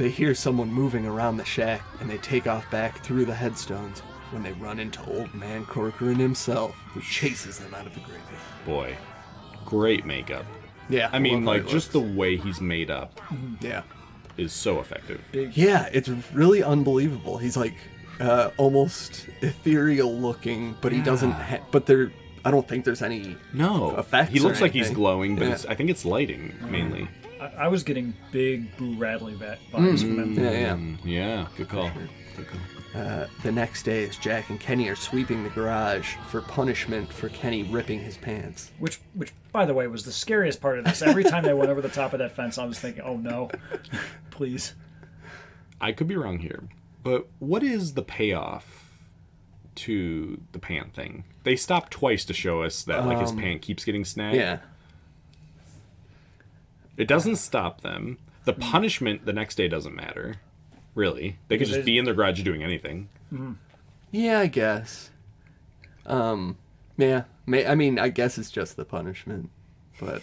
They hear someone moving around the shack and they take off back through the headstones when they run into Old Man Corcoran himself, who chases them out of the graveyard. Boy, great makeup. Yeah, I mean, like just the way he's made up mm-hmm. yeah, is so effective. yeah, it's really unbelievable. He's like uh, almost ethereal looking, but he doesn't. Ha- but there, I don't think there's any. No, effects he or looks like he's anything. glowing, but Yeah. it's, I think it's lighting mainly. I, I was getting big Boo Radley va- vibes from him. Yeah, yeah. Mm, yeah, good call. Good call. Uh, the next day, as Jack and Kenny are sweeping the garage for punishment for Kenny ripping his pants. Which, which, by the way, was the scariest part of this. Every time they went over the top of that fence, I was thinking, "Oh no, *laughs* please." I could be wrong here, but what is the payoff to the pant thing? They stop twice to show us that like his pant keeps getting snagged. Yeah, It doesn't stop them. The punishment the next day doesn't matter. Really. They could Because just be in the garage doing anything. yeah, I guess. Um, yeah, may, I mean, I guess it's just the punishment, but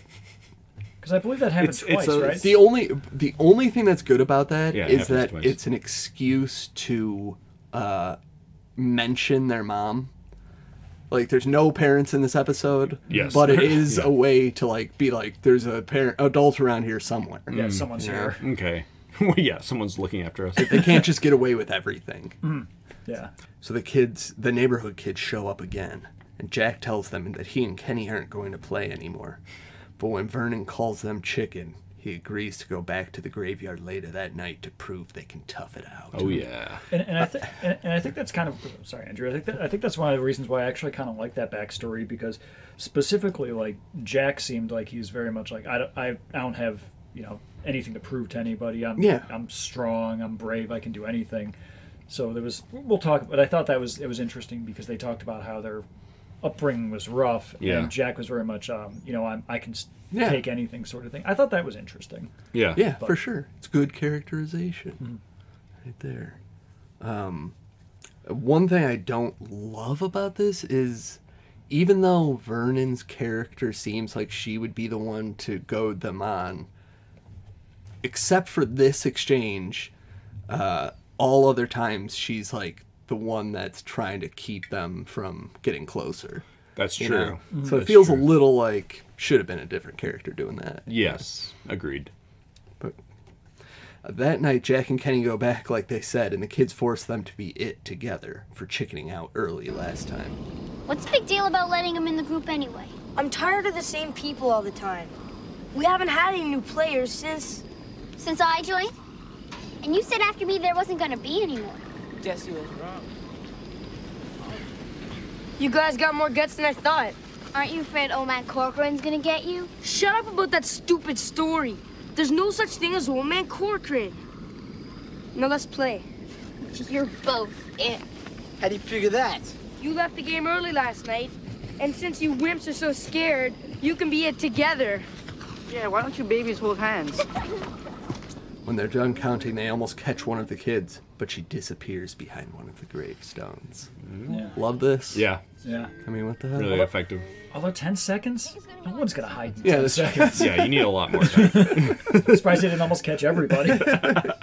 Because I believe that happened It's- it's twice, a- right? the only the only thing that's good about that Yeah, it is happens that twice. it's an excuse to uh, mention their mom. Like, there's no parents in this episode. Yes. but it *laughs* is Yeah. a way to like be like, there's a parent adult around here somewhere. yeah, someone's Yeah. here. *laughs* Okay. *laughs* well, yeah, someone's looking after us. They can't just get away with everything. Yeah. So the kids, the neighborhood kids, show up again, and Jack tells them that he and Kenny aren't going to play anymore. But when Vernon calls them chicken, he agrees to go back to the graveyard later that night to prove they can tough it out. Oh yeah. And, and I think and, and I think that's kind of sorry, Andrew. I think that, I think that's one of the reasons why I actually kind of like that backstory because specifically, like Jack seemed like he's very much like I don't, I, I don't have you know anything to prove to anybody. I'm Yeah. I'm strong. I'm brave. I can do anything. So there was we'll talk, but I thought that was it was interesting because they talked about how their upbringing was rough, Yeah. and Jack was very much um, you know I'm, I can Yeah. take anything sort of thing. I thought that was interesting. Yeah. Yeah, for sure. It's good characterization. Right there. Um, one thing I don't love about this is even though Vernon's character seems like she would be the one to goad them on, except for this exchange, uh, all other times she's like the one that's trying to keep them from getting closer. That's you true. know? So it That's feels true. a little like should have been a different character doing that. Yes, agreed. But uh, that night, Jack and Kenny go back like they said, and the kids force them to be it together for chickening out early last time. What's the big deal about letting them in the group anyway? I'm tired of the same people all the time. We haven't had any new players since. Since I joined? And you said after me there wasn't gonna be any more. Jesse was wrong. You guys got more guts than I thought. Aren't you afraid old man Corcoran's gonna get you? Shut up about that stupid story. There's no such thing as old man Corcoran. Now let's play. You're both it. How do you figure that? You left the game early last night, and since you wimps are so scared, you can be it together. Yeah, why don't you babies hold hands? *laughs* When they're done counting, they almost catch one of the kids, but she disappears behind one of the gravestones. Yeah. Love this. Yeah, Yeah. I mean, what the hell? really effective. Although 10 seconds? No one's going to hide in Yeah, 10 seconds. *laughs* Yeah, you need a lot more time. I'm *laughs* surprised they didn't almost catch everybody. *laughs*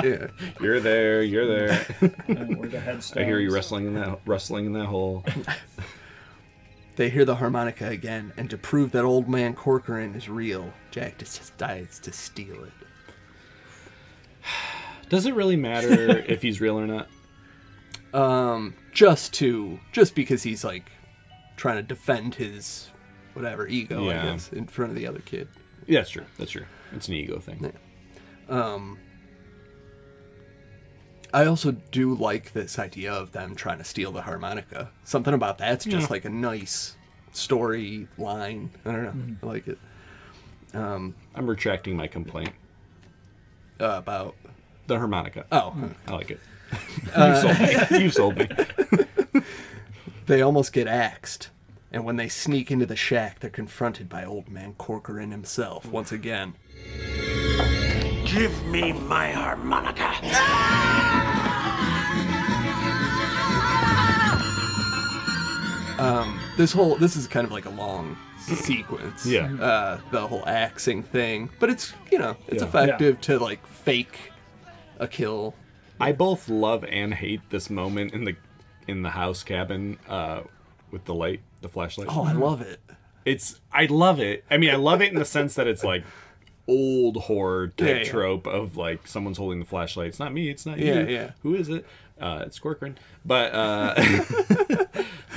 Yeah. You're there. You're there. The. I hear you wrestling in that wrestling in that hole. They hear the harmonica again, and to prove that old man Corcoran is real, Jack just decides to steal it. *sighs* Does it really matter *laughs* if he's real or not? Um, just to, just because he's like trying to defend his whatever ego, Yeah. I guess, in front of the other kid. Yeah, that's true. That's true. It's an ego thing. Um, I also do like this idea of them trying to steal the harmonica. Something about that's just Yeah. like a nice story line. I don't know. I like it. Um, I'm retracting my complaint. Uh, about The harmonica. oh, I like it. *laughs* you sold me. You sold me. *laughs* They almost get axed, and when they sneak into the shack, they're confronted by old man Corcoran himself once again. Give me my harmonica. Um, this whole this is kind of like a long sequence. Yeah. Uh, the whole axing thing, but it's you know it's Yeah. effective to like fake a kill. I both love and hate this moment in the in the house cabin uh, with the light, the flashlight. Oh, I love it. It's I love it. I mean, I love it in the sense that it's like old horror type Yeah, yeah. trope of like someone's holding the flashlight. It's not me. It's not Yeah, you. yeah. Who is it? Uh, it's Corcoran. But uh, *laughs*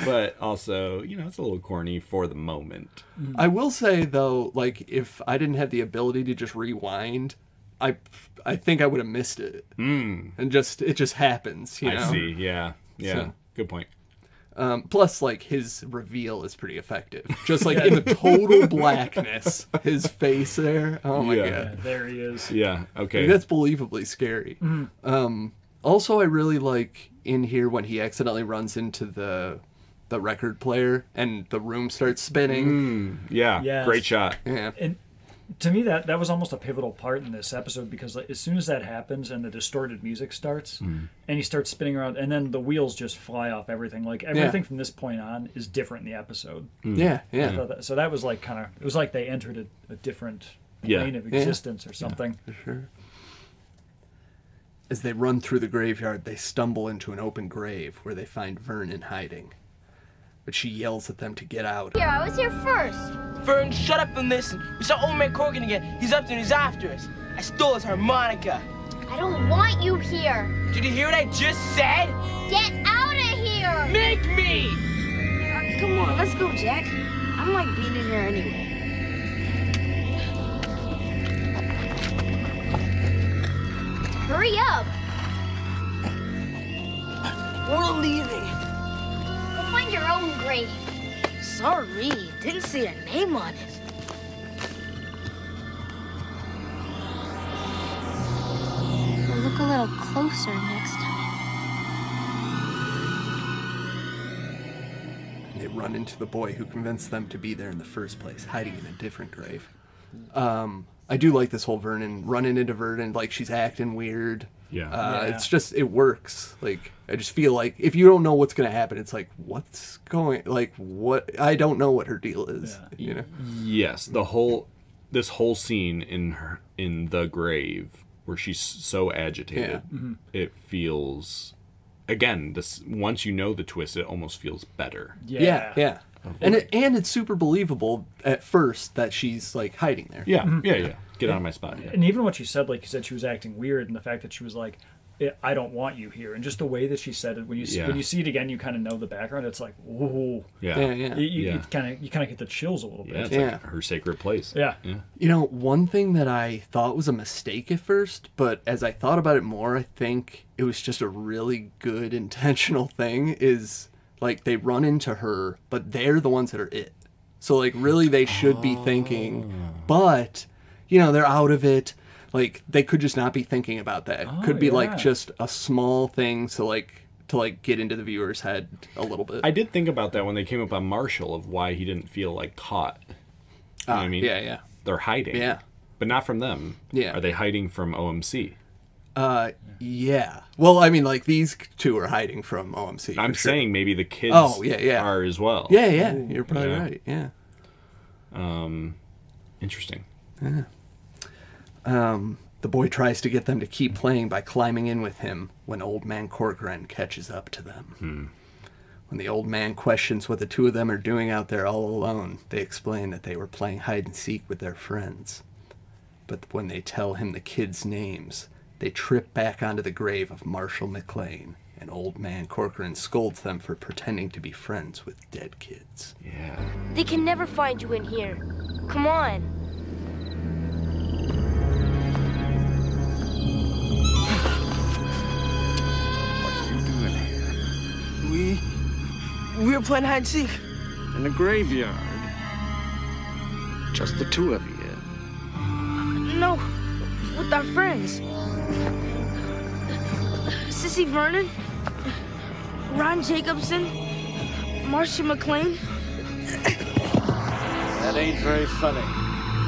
but also, you know, it's a little corny for the moment. I will say though, like if I didn't have the ability to just rewind, I I think I would have missed it. Mm. And just it just happens, you know. I see. Yeah. Yeah. So- Good point. Um, plus, like his reveal is pretty effective. Just like in the total *laughs* blackness, his face there. Oh my Yeah. god. There he is. Yeah. Okay. Like, that's believably scary. Um, also, I really like in here when he accidentally runs into the the record player and the room starts spinning. Mm, yeah. Yes. Great shot. Yeah, And to me, that that was almost a pivotal part in this episode because like, as soon as that happens and the distorted music starts mm. and he starts spinning around, and then the wheels just fly off everything. Like everything from this point on is different in the episode. Mm. yeah, yeah. So, that, so that was like kind of it was like they entered a, a different Yeah. plane of Yeah. existence or something. Sure. As they run through the graveyard, they stumble into an open grave where they find Vernon hiding. But she yells at them to get out. Here, I was here first. Vern, shut up and listen. We saw old man Corcoran again. He's up there and he's after us. I stole his harmonica. I don't want you here. Did you hear what I just said? Get out of here! Make me! Come on, let's go, Jack. I don't like being in here anyway. Hurry up! We're leaving. Go find your own grave. Sorry, didn't see a name on it. We'll look a little closer next time. and they run into the boy who convinced them to be there in the first place, hiding in a different grave. Um, I do like this whole Vernon running into Vernon like she's acting weird. Yeah. Uh, Yeah. It's just it works. Like I just feel like if you don't know what's gonna happen, it's like what's going like what I don't know what her deal is. You know. Yes, the whole this whole scene in her in the grave where she's so agitated. Yeah. It feels again this once you know the twist, it almost feels better. Yeah. Yeah, yeah. And it, and it's super believable at first that she's like hiding there. Mm-hmm. Yeah, yeah, yeah. Get out of my spot. Yeah. And even what she said, like you said, she was acting weird, and the fact that she was like, "I- "I don't want you here," and just the way that she said it. When you see, Yeah. when you see it again, you kind of know the background. It's like, ooh, Yeah. Yeah, yeah. you, you, Yeah. kind of you kind of get the chills a little Yeah, bit. it's Yeah. like her sacred place. Yeah. Yeah. You know, one thing that I thought was a mistake at first, but as I thought about it more, I think it was just a really good *laughs* intentional thing is like they run into her, but they're the ones that are it. So like really they should be thinking, oh. but you know, they're out of it. Like they could just not be thinking about that. Oh, could be yeah. like just a small thing to like to like get into the viewer's head a little bit. I did think about that when they came up on Marshall of why he didn't feel like caught. You know ah, what I mean? yeah, yeah. They're hiding. Yeah. But not from them. Yeah. Are they hiding from OMC? Uh yeah. Well, I mean like these two are hiding from OMC. I'm sure. saying maybe the kids Oh, yeah, yeah. are as well. Yeah, yeah, you're probably Yeah. right. Yeah. Um, Interesting. Yeah. Um, the boy tries to get them to keep playing by climbing in with him when Old Man Corcoran catches up to them. When the old man questions what the two of them are doing out there all alone, they explain that they were playing hide and seek with their friends. But when they tell him the kids' names, they trip back onto the grave of Marshall McLean, and Old Man Corcoran scolds them for pretending to be friends with dead kids. Yeah. They can never find you in here. Come on. What are you doing here? We we were playing hide and seek. In the graveyard. Just the two of you. No, with our friends. Sissy Vernon, Ron Jacobson, Marshall McLean. That ain't very funny.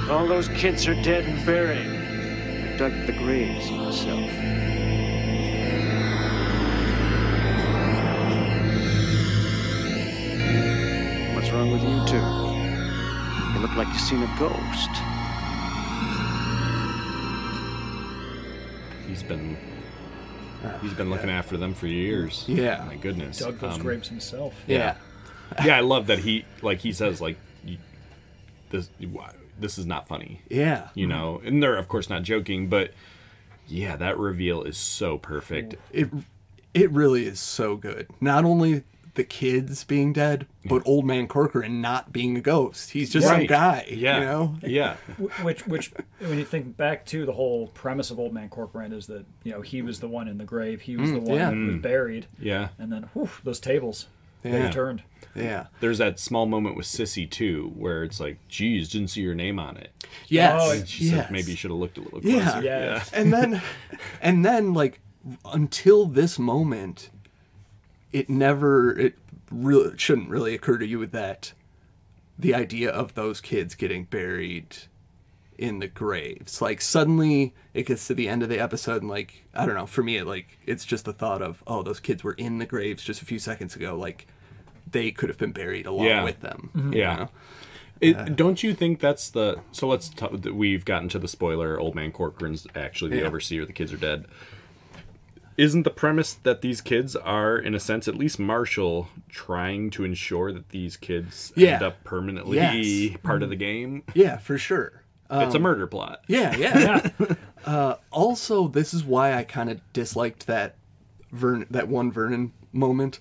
All those kids are dead and buried. I dug the graves myself. What's wrong with you two? You look like you've seen a ghost. He's been he's been looking after them for years. Yeah. My goodness. Dug those Um, grapes himself. Yeah. yeah, I love that he like he says like this this is not funny. Yeah. You know, and they're of course not joking, but yeah, that reveal is so perfect. it it really is so good. Not only the kids being dead, but old man Corcoran not being a ghost. He's just some Right. guy. Yeah. You know? Yeah. Which, which, when you think back to the whole premise of Old Man Corcoran is that you know he was the one in the grave, he was mm, the one yeah. that was mm. buried, Yeah. and then whew, those tables they Yeah. turned. Yeah. There's that small moment with Sissy too, where it's like, geez, didn't see your name on it. Yes. Oh, she yes. said maybe you should have looked a little closer. Yeah. Yes. and then and then like until this moment it never it really shouldn't really occur to you that the idea of those kids getting buried in the graves like suddenly it gets to the end of the episode and like i don't know for me it like it's just the thought of oh those kids were in the graves just a few seconds ago like they could have been buried along Yeah. with them Mm-hmm. Yeah. know? It, don't you think that's the so let's t- we've gotten to the spoiler old man corcoran's actually the Yeah. overseer the kids are dead isn't the premise that these kids are in a sense at least marshall trying to ensure that these kids Yeah. end up permanently Yes. part of the game? Yeah for sure. It's a murder plot. Yeah, yeah. *laughs* uh, also, this is why I kind of disliked that Vern, that one Vernon moment,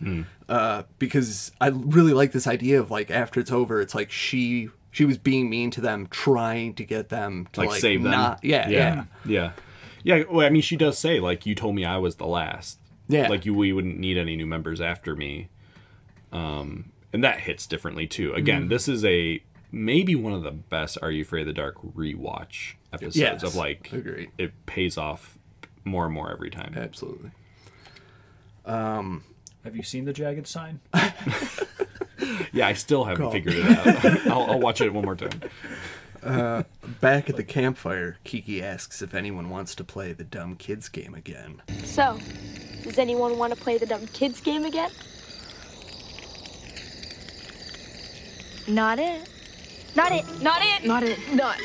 uh, because I really like this idea of like after it's over, it's like she she was being mean to them, trying to get them to like, like, save them. not, yeah, yeah, yeah. Yeah yeah well i mean she does say like you told me i was the last Yeah. like you we wouldn't need any new members after me um and that hits differently too again Mm-hmm. this is a maybe one of the best are you afraid of the dark rewatch episodes Yes, of like agreed. it pays off more and more every time absolutely. Um, Have you seen the jagged sign? *laughs* yeah i still haven't God. figured it out *laughs* I'll, I'll watch it one more time Uh, back at the campfire, Kiki asks if anyone wants to play the dumb kids game again. So, does anyone want to play the dumb kids game again? Not it. Not it. Not it. Not it. Not.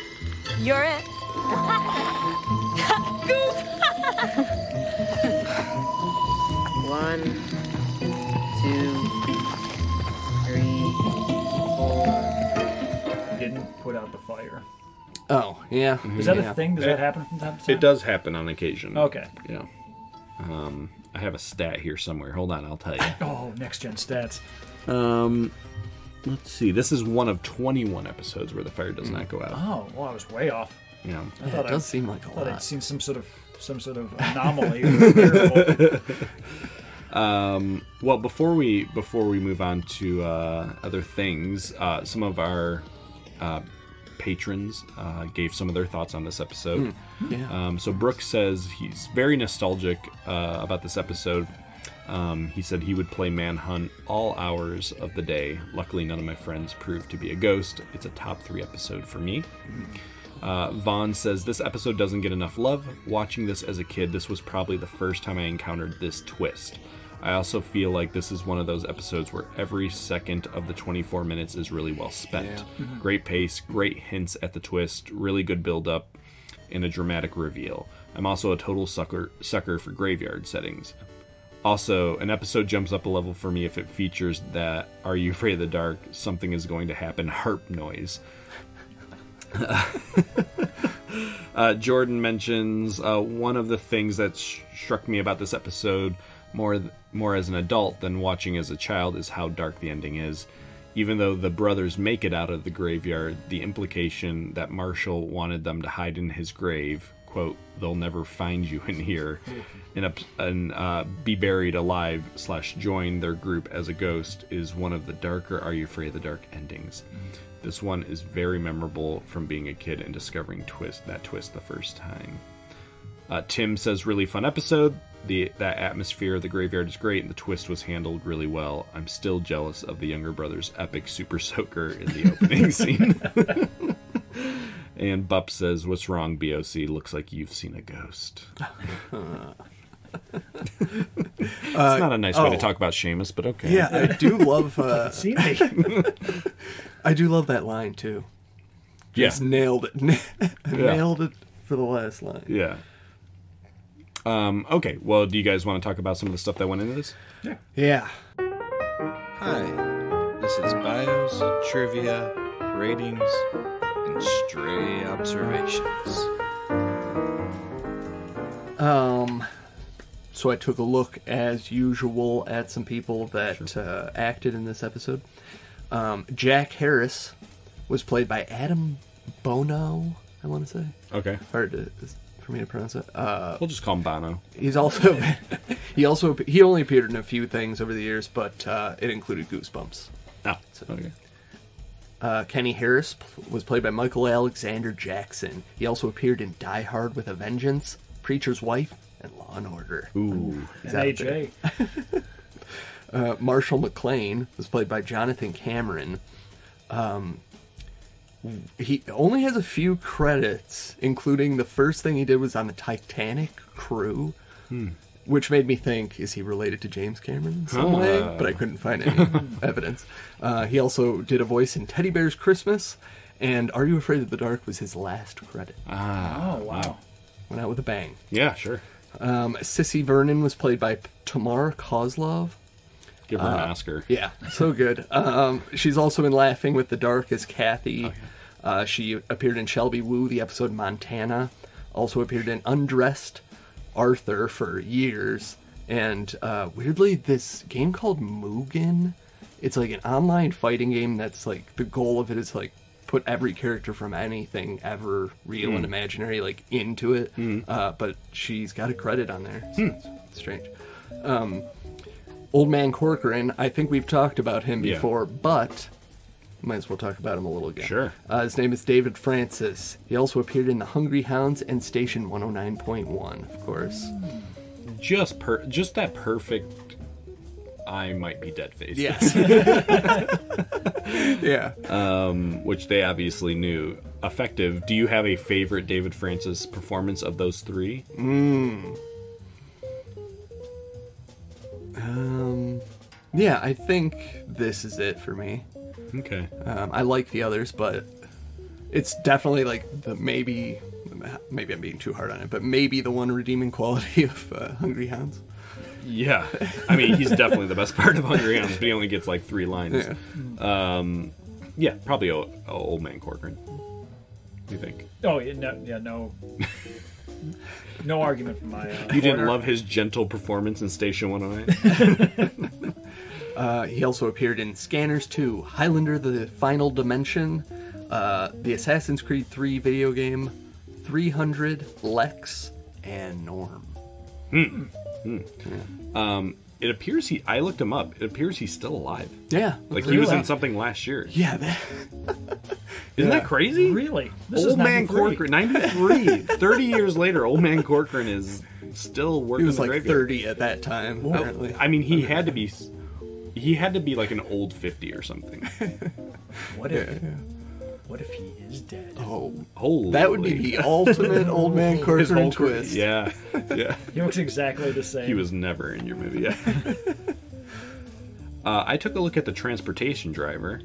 You're it. *laughs* One, two, Didn't put out the fire. Oh, yeah. Is that yeah. a thing? Does that happen from time to time? It does happen on occasion. Okay. Yeah. Um, I have a stat here somewhere. Hold on, I'll tell you. *laughs* Oh, next gen stats. Um, let's see. This is one of 21 episodes where the fire does not go out. Oh, well, I was way off. Yeah. I Yeah, thought it does I, seem like a thought I'd lot. seen some sort of some sort of anomaly. or. *laughs* Um, well, before we before we move on to uh, other things, uh, some of our uh, patrons uh, gave some of their thoughts on this episode. yeah. Um, so Brooks says he's very nostalgic uh, about this episode. Um, he said he would play Manhunt all hours of the day. Luckily, none of my friends proved to be a ghost. It's a top three episode for me. Uh, Vaughn says this episode doesn't get enough love. Watching this as a kid, this was probably the first time I encountered this twist. I also feel like this is one of those episodes where every second of the 24 minutes is really well spent. Great pace, great hints at the twist, really good build up, and a dramatic reveal. I'm also a total sucker sucker for graveyard settings. Also, an episode jumps up a level for me if it features that "Are you afraid of the dark? Something is going to happen." harp noise. *laughs* uh, Jordan mentions uh, one of the things that sh- struck me about this episode more more as an adult than watching as a child is how dark the ending is. Even though the brothers make it out of the graveyard, the implication that Marshall wanted them to hide in his grave, quote, "They'll never find you in here," and, up- and uh, be buried alive slash join their group as a ghost is one of the darker "Are You Afraid of the Dark" endings. This one is very memorable from being a kid and discovering twist that twist the first time. Uh, Tim says, "Really fun episode. The that atmosphere of the graveyard is great, and the twist was handled really well. I'm still jealous of the younger brother's epic super *laughs* soaker in the opening *laughs* scene." and Bup says, "What's wrong, Boc? Looks like you've seen a ghost." *laughs* it's not a nice way to oh. talk about Seamus, but okay. Yeah, I do love. Uh, See me? I do love that line too. yeah, nailed it. nailed it for the last line. yeah. Um, okay, well, do you guys want to talk about some of the stuff that went into this? Yeah. Yeah. Hi, this is bios, trivia, ratings, and stray observations. Um, so I took a look, as usual, at some people that uh, acted in this episode. Um, Jack Harris was played by Adam Bono. I want to say Okay, hard to, for me to pronounce it. Uh, we'll just call him Bono. he's also *laughs* he also he only appeared in a few things over the years, but uh, it included Goosebumps. Oh, okay. Uh, Kenny Harris pl- was played by Michael Alexander Jackson. He also appeared in Die Hard with a Vengeance, Preacher's Wife, and Law and Order. Ooh, He's out there. NAJ. Uh, Marshall McLean was played by Jonathan Cameron. Um, he only has a few credits, including the first thing he did was on the Titanic crew, which made me think, is he related to James Cameron in some way? But I couldn't find any *laughs* evidence. Uh, he also did a voice in Teddy Bear's Christmas, and Are You Afraid of the Dark was his last credit. ah, Oh wow. Went out with a bang. yeah, sure. Um, Sissy Vernon was played by Tamara Kozlov. Give her an Oscar. Yeah, so good. Um, she's also in Laughing with the Dark as Kathy. Uh, she appeared in Shelby Woo, the episode Montana. Also appeared in Undressed Arthur for years. And uh, weirdly, this game called Mugen. It's like an online fighting game that's like the goal of it is like put every character from anything ever real and imaginary like into it. Uh, but she's got a credit on there. So it's, it's strange. Old Man Corcoran, I think we've talked about him Yeah. before, but might as well talk about him a little again. Sure. Uh, his name is David Francis. He also appeared in The Hungry Hounds and Station 109.1, of course. Just per, just that perfect. I might be dead face. Yes. *laughs* *laughs* yeah. Um, which they obviously knew. Effective. Do you have a favorite David Francis performance of those three? Um, yeah, I think this is it for me. Okay. Um, I like the others, but it's definitely like the maybe maybe I'm being too hard on it, but maybe the one redeeming quality *laughs* of uh, Hungry Hounds. Yeah, I mean he's definitely the best part of Hungry Hounds, but he only gets like three lines. Yeah, um, yeah probably o- Old Man Corcoran. Do you think? Oh yeah, no, yeah, no, no argument from my. Uh, You didn't corner. love his gentle performance in Station 108? *laughs* Uh, he also appeared in Scanners 2, Highlander the Final Dimension, uh, the Assassin's Creed 3 video game, 300, Lex, and Norm. um, it appears he. I looked him up. It appears he's still alive. Yeah. Like he was in something last year. Yeah, that, *laughs* Isn't Yeah. that crazy? Really? This is Old Man 93. Corcoran, 93. *laughs* 30 years later, Old Man Corcoran is still working. he working was the like graveyard. 30 at that time, apparently. I mean, he *laughs* had to be. He had to be like an old 50 or something. *laughs* What if? What if he is dead? Oh, Holy. that would be the *laughs* ultimate Old Man His Corcoran whole twist. Yeah. Yeah. *laughs* He looks exactly the same. He was never in your movie. Yeah. uh, I took a look at the transportation driver.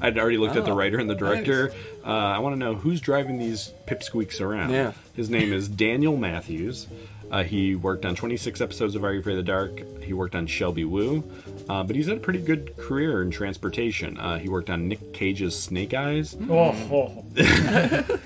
I'd already looked at the Oh, writer and the director. Uh, I want to know who's driving these pipsqueaks around. Yeah. His name is Daniel Matthews. Uh, he worked on 26 episodes of Are You Afraid of the Dark. He worked on Shelby Woo. Uh, but he's had a pretty good career in transportation. Uh, he worked on Nick Cage's Snake Eyes. Oh, oh. *laughs*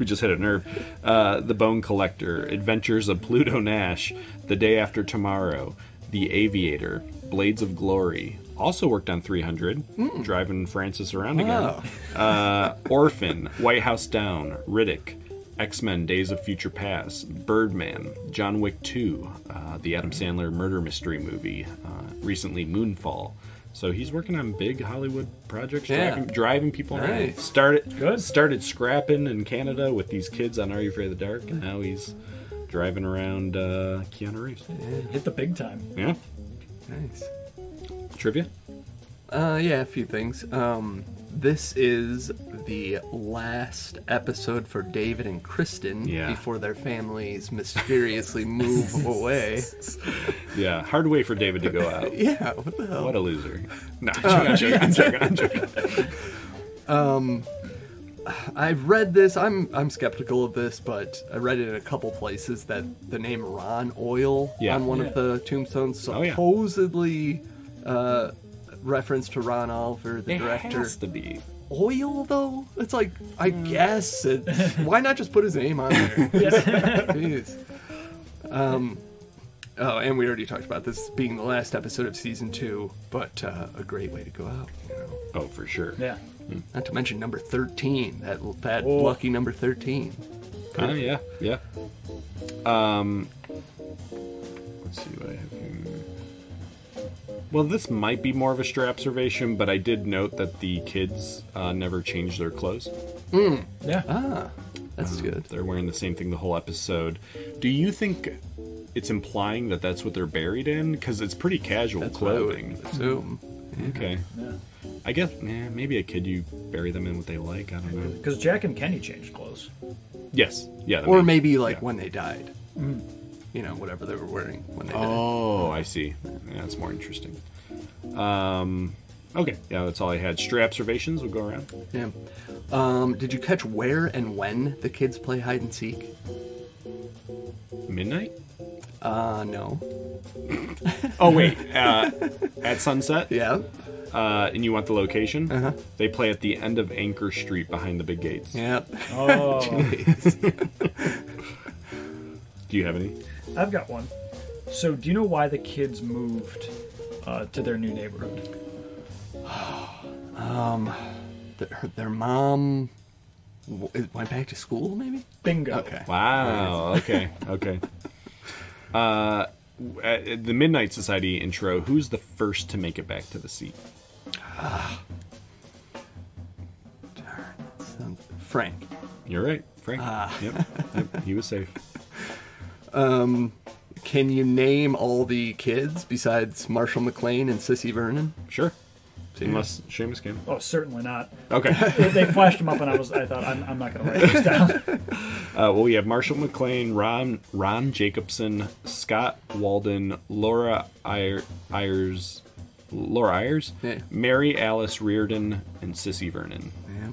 we just hit a nerve. Uh, the Bone Collector, Adventures of Pluto Nash, The Day After Tomorrow, The Aviator, Blades of Glory. Also worked on 300, driving Francis around again. Uh, Orphan, White House Down, Riddick, X Men Days of Future Past, Birdman, John Wick 2, uh, the Adam Sandler murder mystery movie, uh, recently Moonfall. So he's working on big Hollywood projects, Yeah. driving, driving people around. Nice. Started Good. started scrapping in Canada with these kids on Are You Afraid of the Dark, and now he's driving around uh, Keanu Reeves. Hit the big time. Yeah, Nice. trivia. Uh, yeah, a few things. Um, this is the last episode for David and Kristen Yeah. before their families mysteriously move *laughs* away. Yeah, hard way for David to go out. *laughs* Yeah, what the hell? What a loser. No, I'm joking. I'm joking. I'm joking. *laughs* I've read this. I'm I'm skeptical of this, but I read it in a couple places that the name Ron Oil Yeah. on one Yeah. of the tombstones Oh, yeah. supposedly uh, reference to Ron Oliver, the It director. has to be. Oil though? It's like I guess it's *laughs* why not just put his name on there? *laughs* Jeez. Um. Oh, and we already talked about this being the last episode of season two, but uh, a great way to go out. You know? Oh, for sure. Yeah. Not to mention number thirteen, that that Oh. lucky number thirteen. Oh yeah, yeah. Um, let's see what I have here. Well, this might be more of a stray observation, but I did note that the kids uh, never change their clothes. Yeah. Ah, that's good. They're wearing the same thing the whole episode. Do you think it's implying that that's what they're buried in? Because it's pretty casual That's what I would clothing. assume. Okay. Yeah. I guess eh, maybe a kid you bury them in what they like. I don't know. Because Jack and Kenny changed clothes. Yes. Yeah. Or makes- maybe like yeah. when they died. You know, whatever they were wearing when they died. Oh, I see. Yeah, that's more interesting. Um, okay, yeah, that's all I had. Stray observations. We'll go around. Yeah. Um, did you catch where and when the kids play hide and seek? Midnight. Uh, no. *laughs* Oh wait, uh, at sunset. *laughs* Yeah. Uh, and you want the location? Uh-huh. They play at the end of Anchor Street behind the big gates. Yep. Oh, *laughs* Do you have any? I've got one. So, do you know why the kids moved uh, to their new neighborhood? *sighs* Their, their mom w- went back to school, maybe? Bingo. Okay. Wow. Okay. Okay. *laughs* Uh, at the Midnight Society intro, who's the first to make it back to the seat? *sighs* Sounds- Frank. You're right, Frank. Yep. yep. He was safe. *laughs* Can you name all the kids besides Marshall McLean and Sissy Vernon? Sure. See? Unless Seamus can. Oh, certainly not. Okay. *laughs* They, they flashed them up, and I was, I thought, I'm, I'm not going to write this down. *laughs* Uh, well, we have Marshall McLean, Ron Ron Jacobson, Scott Walden, Laura Ayer, Ayers, Laura Ayers, Yeah. Mary Alice Reardon, and Sissy Vernon. Yeah.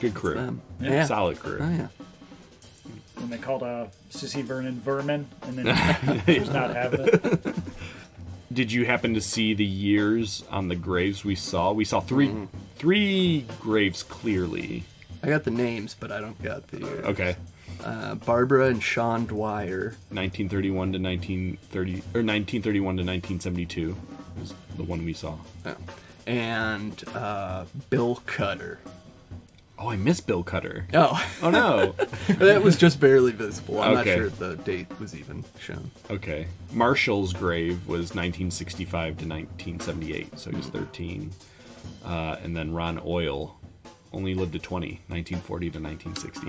Good crew. Yeah. Solid crew. Oh yeah. When they called uh, Sissy Vernon Vermin, and then *laughs* he was not having it. Did you happen to see the years on the graves we saw? We saw 3 three graves clearly. I got the names, but I don't got the. Uh, Okay. uh, Barbara and Sean Dwyer. 1931 to 1930 or 1931 to 1972 is the one we saw. Yeah. And uh, Bill Cutter. Oh, I miss Bill Cutter. Oh. Oh no. *laughs* that was just barely visible. I'm Okay. not sure the date was even shown. Okay. Marshall's grave was 1965 to 1978, so he was 13. Uh, and then Ron Oil only lived to 20, 1940 to 1960.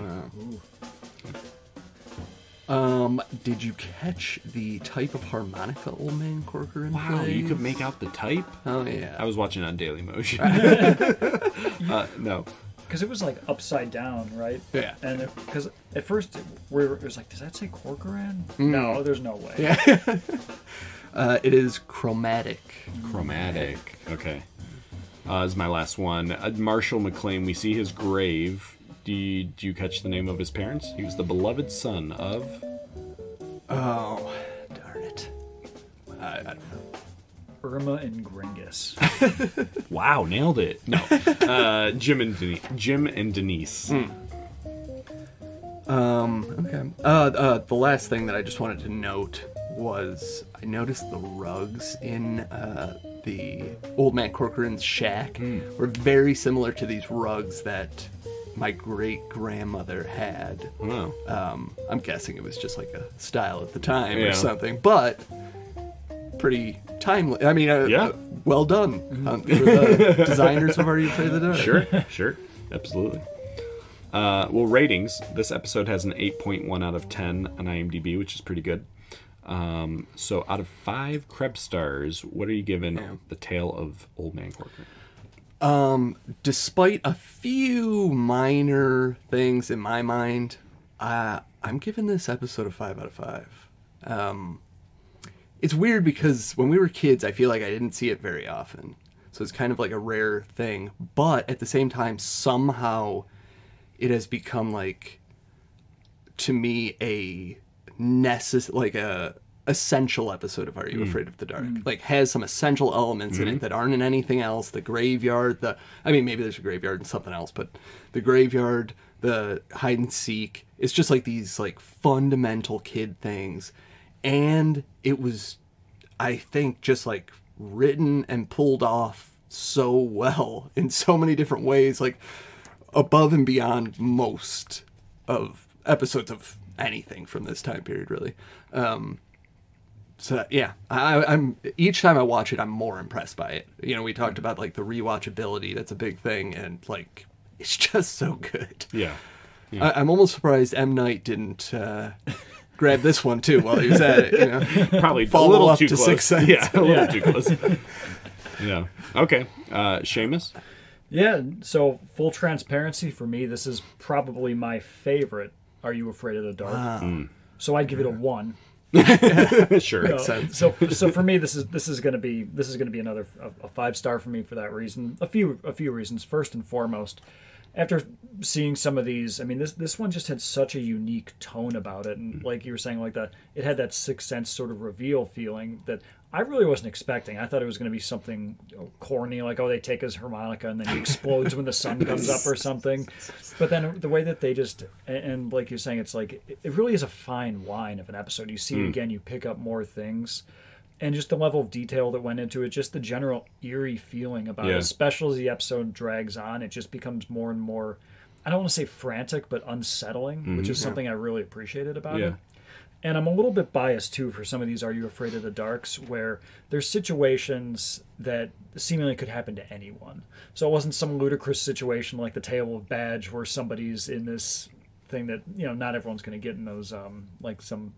Um, did you catch the type of harmonica Old Man Corcoran Wow, plays? you could make out the type? Oh yeah. I was watching on Dailymotion. *laughs* uh, no. Because it was like upside down, right? Yeah. And because at first we were, it was like, does that say Corcoran? Mm. No, there's no way. Yeah. *laughs* uh, it is chromatic. Chromatic. Okay. Uh, is my last one. Uh, Marshall McLean, we see his grave. Do you, do you catch the name of his parents? He was the beloved son of. Oh, darn it. I, I don't know. Irma and Gringus. *laughs* Wow, nailed it. No. Uh, Jim and Denise. Jim and Denise. Um, okay. Uh, uh, the last thing that I just wanted to note was I noticed the rugs in uh, the Old Man Corcoran's shack were very similar to these rugs that my great grandmother had. Wow. Um, I'm guessing it was just like a style at the time Yeah. or something, but pretty timely. I mean, uh, Yeah. uh, well done uh, for the *laughs* designers of Are You Afraid of the Dark. Sure, sure. Absolutely. Uh, well, ratings. This episode has an 8.1 out of 10 on IMDb, which is pretty good. Um, so, out of five Krebs stars, what are you giving The Tale of Old Man Corcoran? Um, despite a few minor things in my mind, uh, I'm giving this episode a five out of five. Um, it's weird because when we were kids, I feel like I didn't see it very often, so it's kind of like a rare thing. But at the same time, somehow, it has become like, to me, a necess like a essential episode of Are You Mm. Afraid of the Dark? Mm. Like has some essential elements in Mhm. it that aren't in anything else. The graveyard, the I mean maybe there's a graveyard and something else, but the graveyard, the hide and seek, it's just like these like fundamental kid things. And it was I think just like written and pulled off so well *laughs* in so many different ways, like above and beyond most of episodes of anything from this time period, really. Um, so yeah, I, I'm each time I watch it, I'm more impressed by it. You know, we talked about like the rewatchability; that's a big thing, and like it's *laughs* just so good. Yeah. Yeah. I, I'm almost surprised M Night didn't uh, grab this one too while he was at it. You know, *laughs* Probably follow a little up too to close. Sixth Sense. Yeah, a little too close. yeah. Okay. Uh, Seamus? Yeah, so full transparency for me, this is probably my favorite. Are you afraid of the dark? Wow. Mm. So I'd give it a one. *laughs* Sure. So- Makes sense. So, so for me, this is this is going to be this is going to be another a, a five star for me for that reason. A few a few reasons. First and foremost, after seeing some of these, I mean this this one just had such a unique tone about it, and like you were saying, like that it had that sixth sense sort of reveal feeling that I really wasn't expecting. I thought it was going to be something corny, like oh they take his harmonica and then he explodes when the sun *laughs* comes up or something. But then the way that they just and, like you're saying, it's like it, it really is a fine wine of an episode. You see it Mm. again, you pick up more things and just the level of detail that went into it, just the general eerie feeling about Yeah. it, especially as the episode drags on, it just becomes more and more, I don't want to say frantic, but unsettling, which Mhm. is Yeah. something I really appreciated about Yeah. it. And I'm a little bit biased too for some of these Are You Afraid of the Darks, where there's situations that seemingly could happen to anyone. So it wasn't some ludicrous situation like the Tale of Badge, where somebody's in this thing that you know not everyone's going to get in those um, like some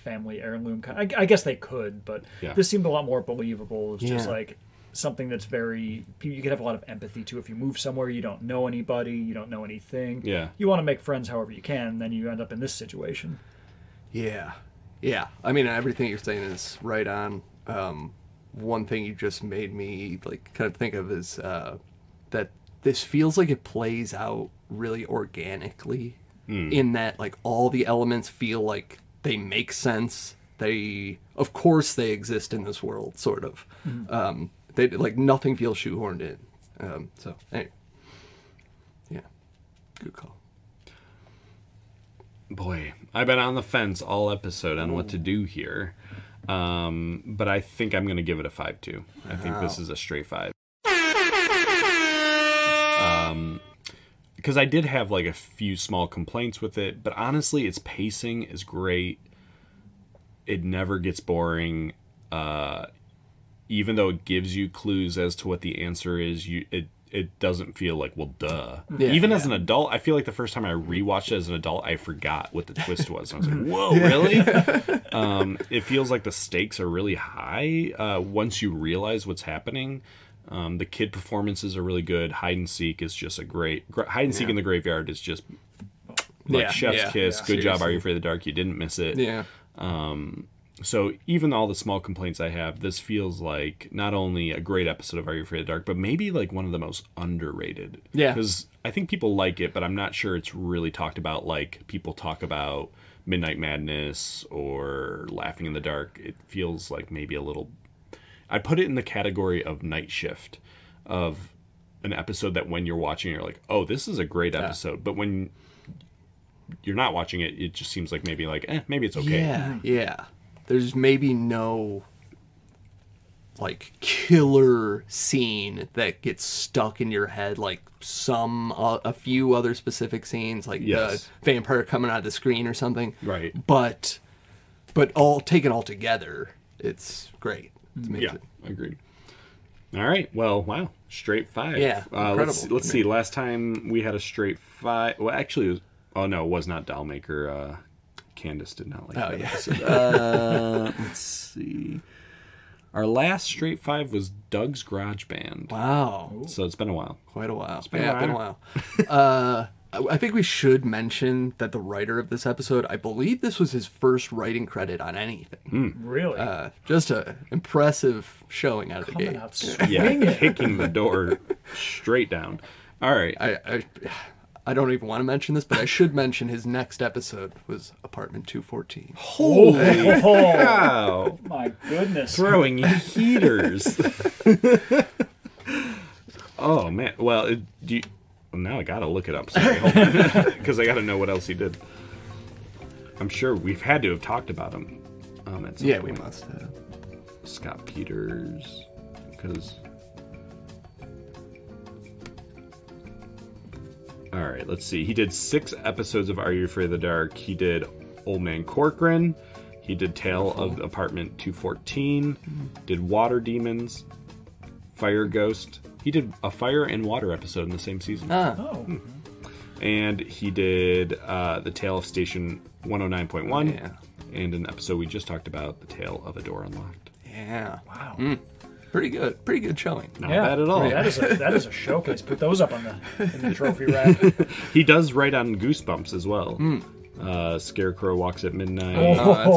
family heirloom. Kind I, I guess they could, but Yeah. this seemed a lot more believable. It's just like something that's very you could have a lot of empathy to if you move somewhere you don't know anybody you don't know anything Yeah. you want to make friends however you can then you end up in this situation Yeah, yeah. I mean, everything you're saying is right on. Um, one thing you just made me like kind of think of is uh, that this feels like it plays out really organically in that like all the elements feel like they make sense they of course they exist in this world sort of um they like nothing feels shoehorned in um so anyway. yeah good call Boy, I've been on the fence all episode on what to do here. Um, but I think I'm going to give it a 5 2. I think this is a straight 5. Because I did have like a few small complaints with it, but honestly, its pacing is great. It never gets boring. Uh, even though it gives you clues as to what the answer is, you it it doesn't feel like well, duh. Yeah, even as an adult, I feel like the first time I rewatched it as an adult, I forgot what the twist was. And I was like, whoa, really? *laughs* um, it feels like the stakes are really high uh, once you realize what's happening. Um, the kid performances are really good. Hide and seek is just a great. Hide and seek in the graveyard is just like Yeah, chef's yeah, kiss. yeah. Good job. Are you afraid of the dark? You didn't miss it. yeah So even all the small complaints I have, this feels like not only a great episode of Are You Afraid of the Dark, but maybe like one of the most underrated. Yeah. Because I think people like it, but I'm not sure it's really talked about like people talk about Midnight Madness or Laughing in the Dark. It feels like maybe a little. I put it in the category of Night Shift, of an episode that when you're watching, you're like, oh, this is a great episode. But when you're not watching it, it just seems like maybe like, eh, maybe it's okay. Yeah, yeah. There's maybe no like killer scene that gets stuck in your head like some uh, a few other specific scenes like Yes. the vampire coming out of the screen or something. Right. But but all taken all together, it's great. It's Yeah, amazing. agreed. All right. Well, wow, straight five. Yeah, Uh, let's incredible. let's see. Last time we had a straight five. Well, actually, it was, oh no, it was not Dollmaker. Uh, Candace did not like Oh, that yeah. episode. *laughs* Uh, let's see. Our last straight five was Doug's Garage Band. Wow. So it's been a while. Quite a while. been a yeah, been a while. *laughs* uh, I I think we should mention that the writer of this episode, I believe this was his first writing credit on anything. Really? Uh, just a impressive showing out of the Coming gate. out *laughs* Yeah, swinging. kicking the door straight down. All right. I, I I don't even want to mention this, but I should mention his next episode was Apartment 214. Holy Oh, cow! my goodness. throwing heaters. *laughs* oh man. Well, do you, well, now I gotta look it up because *laughs* *laughs* I gotta know what else he did. I'm sure we've had to have talked about him. Um, at some Yeah, we must have. Scott Peters, because. All right, let's see. He did six episodes of Are You Afraid of the Dark? He did Old Man Corcoran. He did Tale of Apartment 214. Did Water Demons. Fire Ghost. He did a fire and water episode in the same season. Ah, Oh, And he did uh, The Tale of Station 109.1. Yeah. And an episode we just talked about, The Tale of a Door Unlocked. yeah. wow. Pretty good. Pretty good showing. Not yeah, bad at all. That is a that is a showcase. Put those up on the, in the trophy rack. *laughs* He does write on Goosebumps as well. Uh, Scarecrow Walks at Midnight. Oh,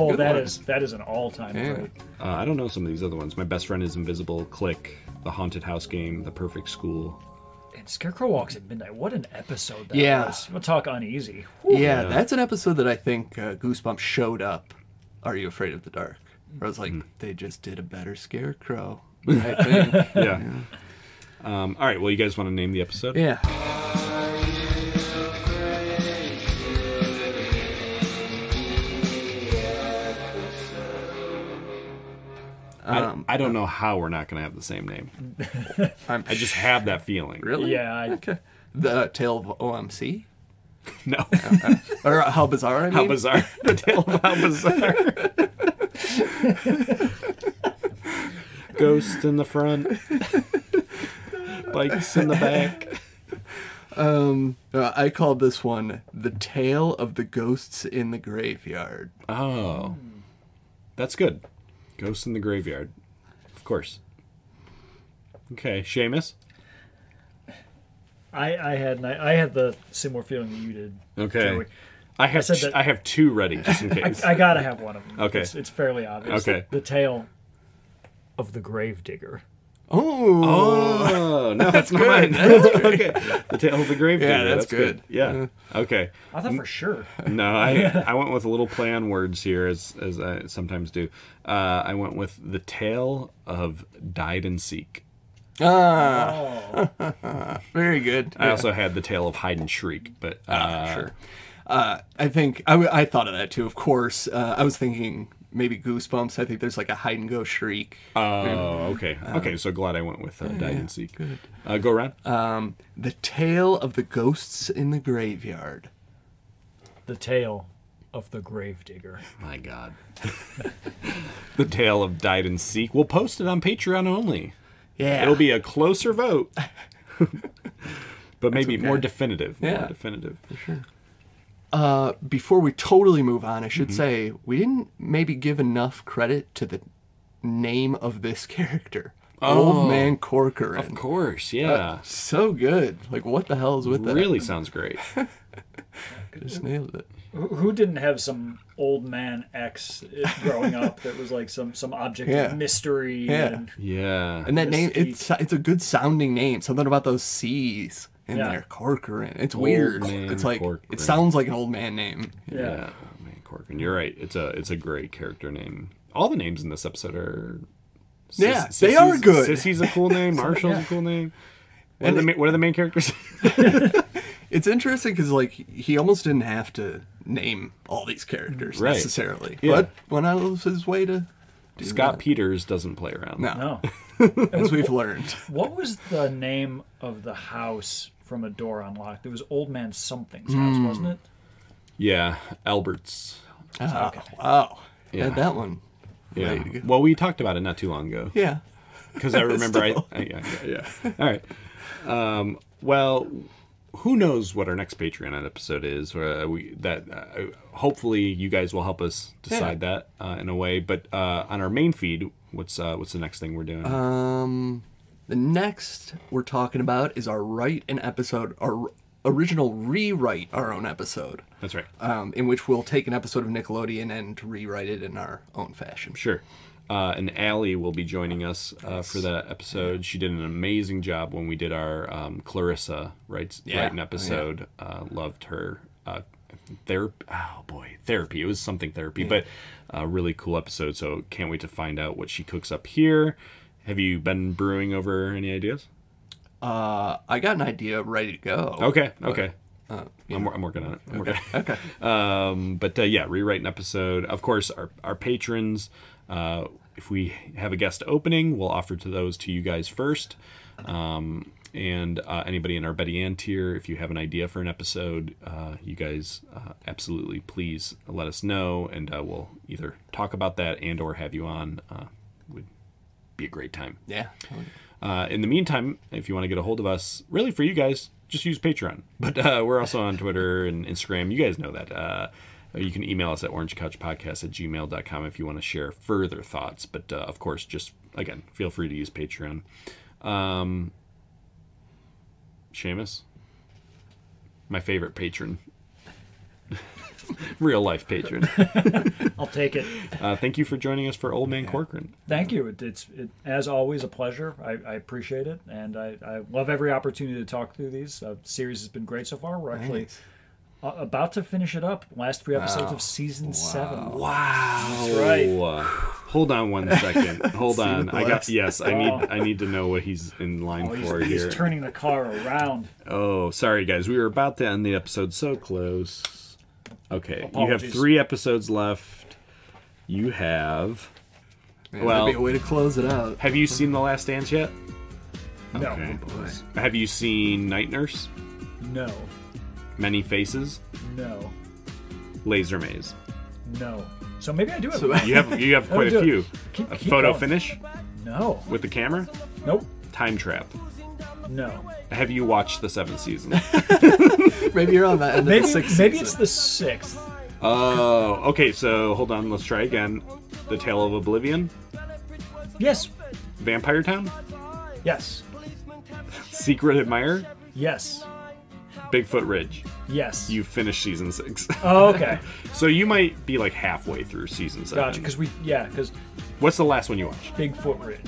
that's that one. is that is an all time Yeah. Uh, I don't know some of these other ones. My Best Friend is Invisible, Click, The Haunted House Game, The Perfect School. And Scarecrow Walks at Midnight. What an episode that Yeah. was. We'll talk uneasy. Yeah, that's an episode that I think uh, Goosebumps showed up. Are you afraid of the dark? Where I was like, they just did a better scarecrow. I *laughs* think. Yeah. Um, all right. Well, you guys want to name the episode? yeah. Um, I don't know how we're not going to have the same name. *laughs* I'm just have that feeling. really Yeah, I, okay. The Tale of OMC, *laughs* No. *laughs* or how bizarre I mean. how bizarre. the tale of how bizarre. Ghost in the front. Bikes in the back. Um, uh, I called this one "The Tale of the Ghosts in the Graveyard." Oh. That's good. Ghost in the graveyard. Of course. Okay, Seamus. I, I had I had the similar feeling that you did. Okay. Joey. I have said t- that- I have two ready just in *laughs* case. I gotta have one of them. Okay. it's, it's fairly obvious. Okay. the tale of the grave digger. Oh, Oh no, that's, not good. mine. That's great. okay, the tale of the grave. Yeah, Digger, that's good. Yeah. Okay. I thought for sure. *laughs* No, I *laughs* I went with a little play on words here, as as I sometimes do. Uh, I went with the tale of died and seek. Ah, Oh, *laughs* very good. I also had the tale of hide and shriek, but uh, Ah, sure. Uh, I think I, I thought of that too. Of course, uh, I was thinking maybe Goosebumps. I think there's like a hide and go shriek. Oh, okay, okay. So glad I went with uh, died and seek. Good. Uh, go around. Um, the tale of the ghosts in the graveyard. the tale of the gravedigger. My God. *laughs* the tale of died and seek. We'll post it on Patreon only. Yeah, It'll be a closer vote, *laughs* but maybe more okay. definitive. More Yeah. definitive. Uh, before we totally move on, I should Mm-hmm. say we didn't maybe give enough credit to the name of this *laughs* character, Oh, Old Man Corcoran. Of course, yeah. Uh, so good. Like, what the hell is with that? really *laughs* sounds great. just nailed it. Who, who didn't have some old man X growing up that was like some some object Yeah. of mystery? Yeah. And, Yeah. And that name, Mystique. it's it's a good sounding name. Something about those C's in Yeah. there, Corcoran. It's Old weird. It's like Corcoran. it sounds like an old man name. yeah. Yeah, oh, man, Corcoran. You're right. It's a it's a great character name. All the names in this episode are. Yeah, they are good. Sissy's a cool name. *laughs* Marshall's a cool name. What, And are the, it, what are the main characters? *laughs* It's interesting because like he almost didn't have to name all these characters Right. necessarily, Yeah. but went out of his way to do Scott that. Peters doesn't play around. No, No. *laughs* as we've learned. What was the name of the house from a door unlocked? It was Old Man Something's house, wasn't it? Yeah, Albert's. Oh, wow, Yeah. had that one. Yeah. Ready to go. Well, we talked about it not too long ago. Yeah, because I *laughs* remember I, I yeah, yeah, yeah. *laughs* All right. Um, well, who knows what our next Patreon episode is? Uh, we that uh, hopefully you guys will help us decide that uh, in a way. But uh, on our main feed, what's uh, what's the next thing we're doing? Um, the next we're talking about is our write an episode, our original rewrite our own episode, That's right. um, in which we'll take an episode of Nickelodeon and rewrite it in our own fashion. Sure. Uh, and Allie will be joining us uh, for that episode. She did an amazing job when we did our um, Clarissa writes Yeah. writing Oh, episode. Uh, loved her uh, therapy. Oh boy, therapy. It was something therapy, but a really cool episode. So can't wait to find out what she cooks up here. Have you been brewing over any ideas? Uh, I got an idea ready to go. Okay, but, okay. Uh, I'm, I'm working on it. I'm working. okay. *laughs* Um, but uh, yeah, rewrite an episode. Of course, our our patrons. Uh, if we have a guest opening, we'll offer to those to you guys first. Um, and uh, anybody in our Betty Ann tier, if you have an idea for an episode, uh, you guys uh, absolutely please let us know, and uh, we'll either talk about that and or have you on. Be a great time. Yeah. Uh, in the meantime, if you want to get a hold of us, really for you guys, just use Patreon. *laughs* But uh, we're also on Twitter and Instagram. You guys know that. Uh, you can email us at orangecouchpodcast at gmail.com if you want to share further thoughts. But uh, of course, just again, feel free to use Patreon. Um, Seamus, my favorite patron, *laughs* real life patron. *laughs* I'll take it. Uh, thank you for joining us for Old Man Corcoran. Thank you. It, it's it, as always a pleasure. I, I appreciate it, and I, I love every opportunity to talk through these. Uh, series has been great so far. We're actually uh, about to finish it up. Last three episodes of season seven. Wow. That's right. Hold on one second. *laughs* Hold on. I got yes. I need Oh. I need to know what he's in line Oh, for he's here. He's turning the car around. oh, sorry guys. We were about to end the episode so close. Okay, you have three episodes left. You have. Man, Well- that'd be a way to close it out. Have you seen The Last Dance yet? No, Okay. Oh, have you seen Night Nurse? no, Many Faces? no, Laser Maze? no. So maybe I do have. So- *laughs* You have you have Oh, quite a few. Keep- a keep photo going. finish no, with the camera. nope, Time Trap. no. Have you watched the seventh season? *laughs* *laughs* *laughs* Maybe you're on that end Maybe of the sixth maybe season. it's the sixth. Oh, okay. So hold on. Let's try again. The Tale of Oblivion, Yes, Vampire Town, yes, Secret Admirer, yes, Bigfoot Ridge. yes. You finished season six. Oh, okay. *laughs* so you might be like halfway through season seven. Gotcha. Because we, yeah, because What's the last one you watched? Bigfoot Ridge.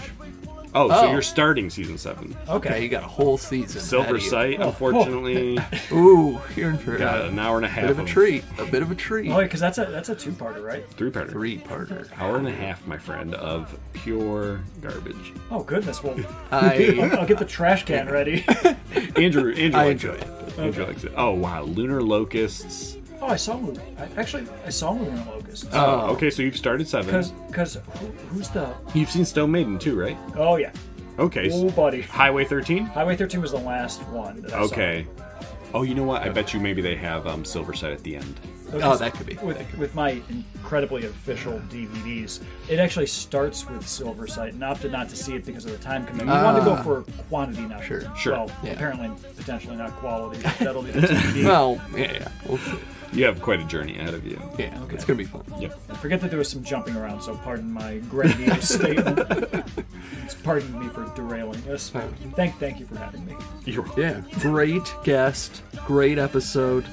Oh, so Oh. you're starting season seven. Okay, you got a whole season. Silver ahead of you. Sight, Oh, unfortunately, *laughs* Ooh, you're in for got an hour and a half bit of a treat. A bit of a treat. Oh, because that's a that's a two-parter, right? Three-parter. Three-parter. Hour and a half, my friend, of pure garbage. Oh goodness, well, *laughs* I I'll, *laughs* I'll get the trash can ready. Andrew, Andrew I enjoy it. Andrew likes it. Oh wow, lunar locusts. Oh, I saw Lunar. I, actually, I saw Lunar Locust. Oh, okay, so you've started seven. Because, because who, who's the? You've seen Stone Maiden too, right? Oh yeah. Okay. Oh, buddy. Highway 13? Highway 13 was the last one. That I saw. Okay. Oh, you know what? I bet you maybe they have um, Silver Sight at the end. Oh, that could be. With, with my incredibly official DVDs, it actually starts with Silver Sight, and opted not to see it because of the time commitment. We wanted to go Ah. for quantity, not Sure, sure. Well, Yeah. apparently, potentially not quality. *laughs* That'll be the DVD. well, yeah, yeah. We'll see. You have quite a journey ahead of you. Yeah, okay. it's gonna be fun. Yep. I forget that there was some jumping around, so pardon my grandiose *laughs* statement. It's pardon me for derailing this. Thank, thank you for having me. You're Yeah, great guest, great episode.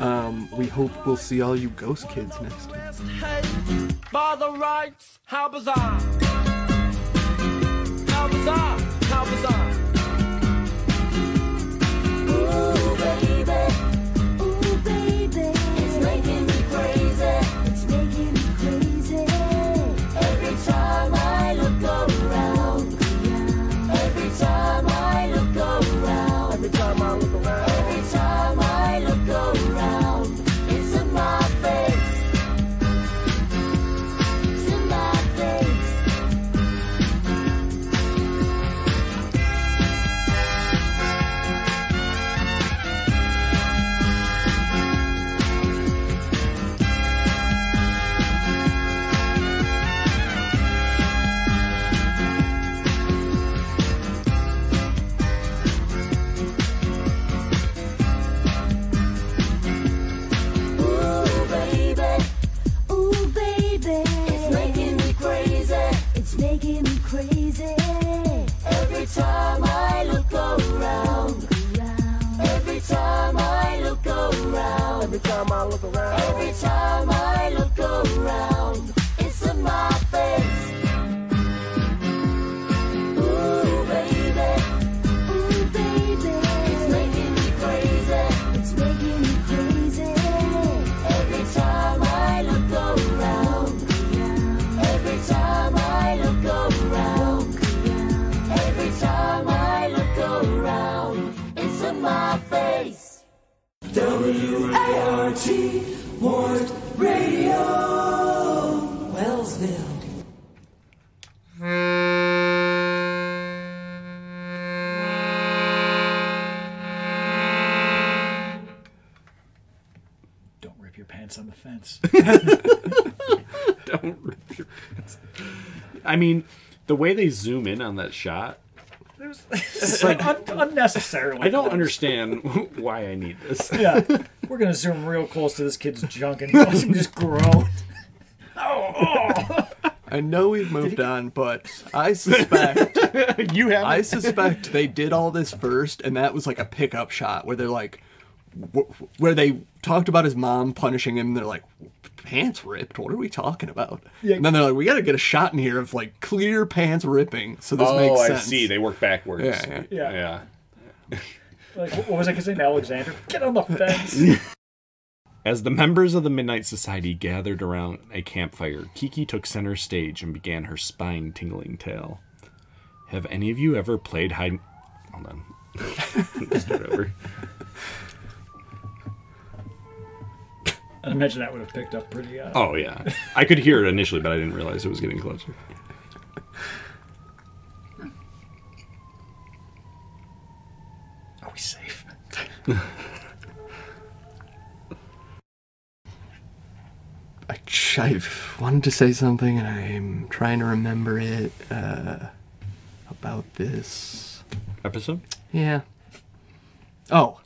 Um, we hope we'll see all you ghost kids next time. By the rights, how bizarre. How bizarre, how bizarre. Ooh, baby. Time I look around. Every time I look around. Every time W-A-R-T, Ward Radio, Wellsville. Don't rip your pants on the fence. *laughs* Don't rip your pants. I mean, the way they zoom in on that shot, It's like un- unnecessarily. I don't close. understand *laughs* why I need this. Yeah, we're gonna zoom real close to this kid's junk and watch *laughs* him just grow. Oh, I know we've moved on, but I suspect *laughs* you have. I suspect they did all this first, and that was like a pickup shot where they're like, wh- where they talked about his mom punishing him. And they're like, pants ripped. What are we talking about? Yeah. And then they're like, we got to get a shot in here of like clear pants ripping. So this oh, makes sense. Oh, I see. They work backwards. Yeah, yeah. Yeah. yeah. Like, what was I saying, Alexander? Get on the fence. *laughs* As the members of the Midnight Society gathered around a campfire, Kiki took center stage and began her spine tingling tale. Have any of you ever played hide? Hold on. *laughs* Start over. I imagine that would have picked up pretty. Uh, Oh yeah, I could hear it initially, but I didn't realize it was getting closer. Are we safe? I, I wanted to say something, and I'm trying to remember it uh, about this Episode? Yeah. Oh,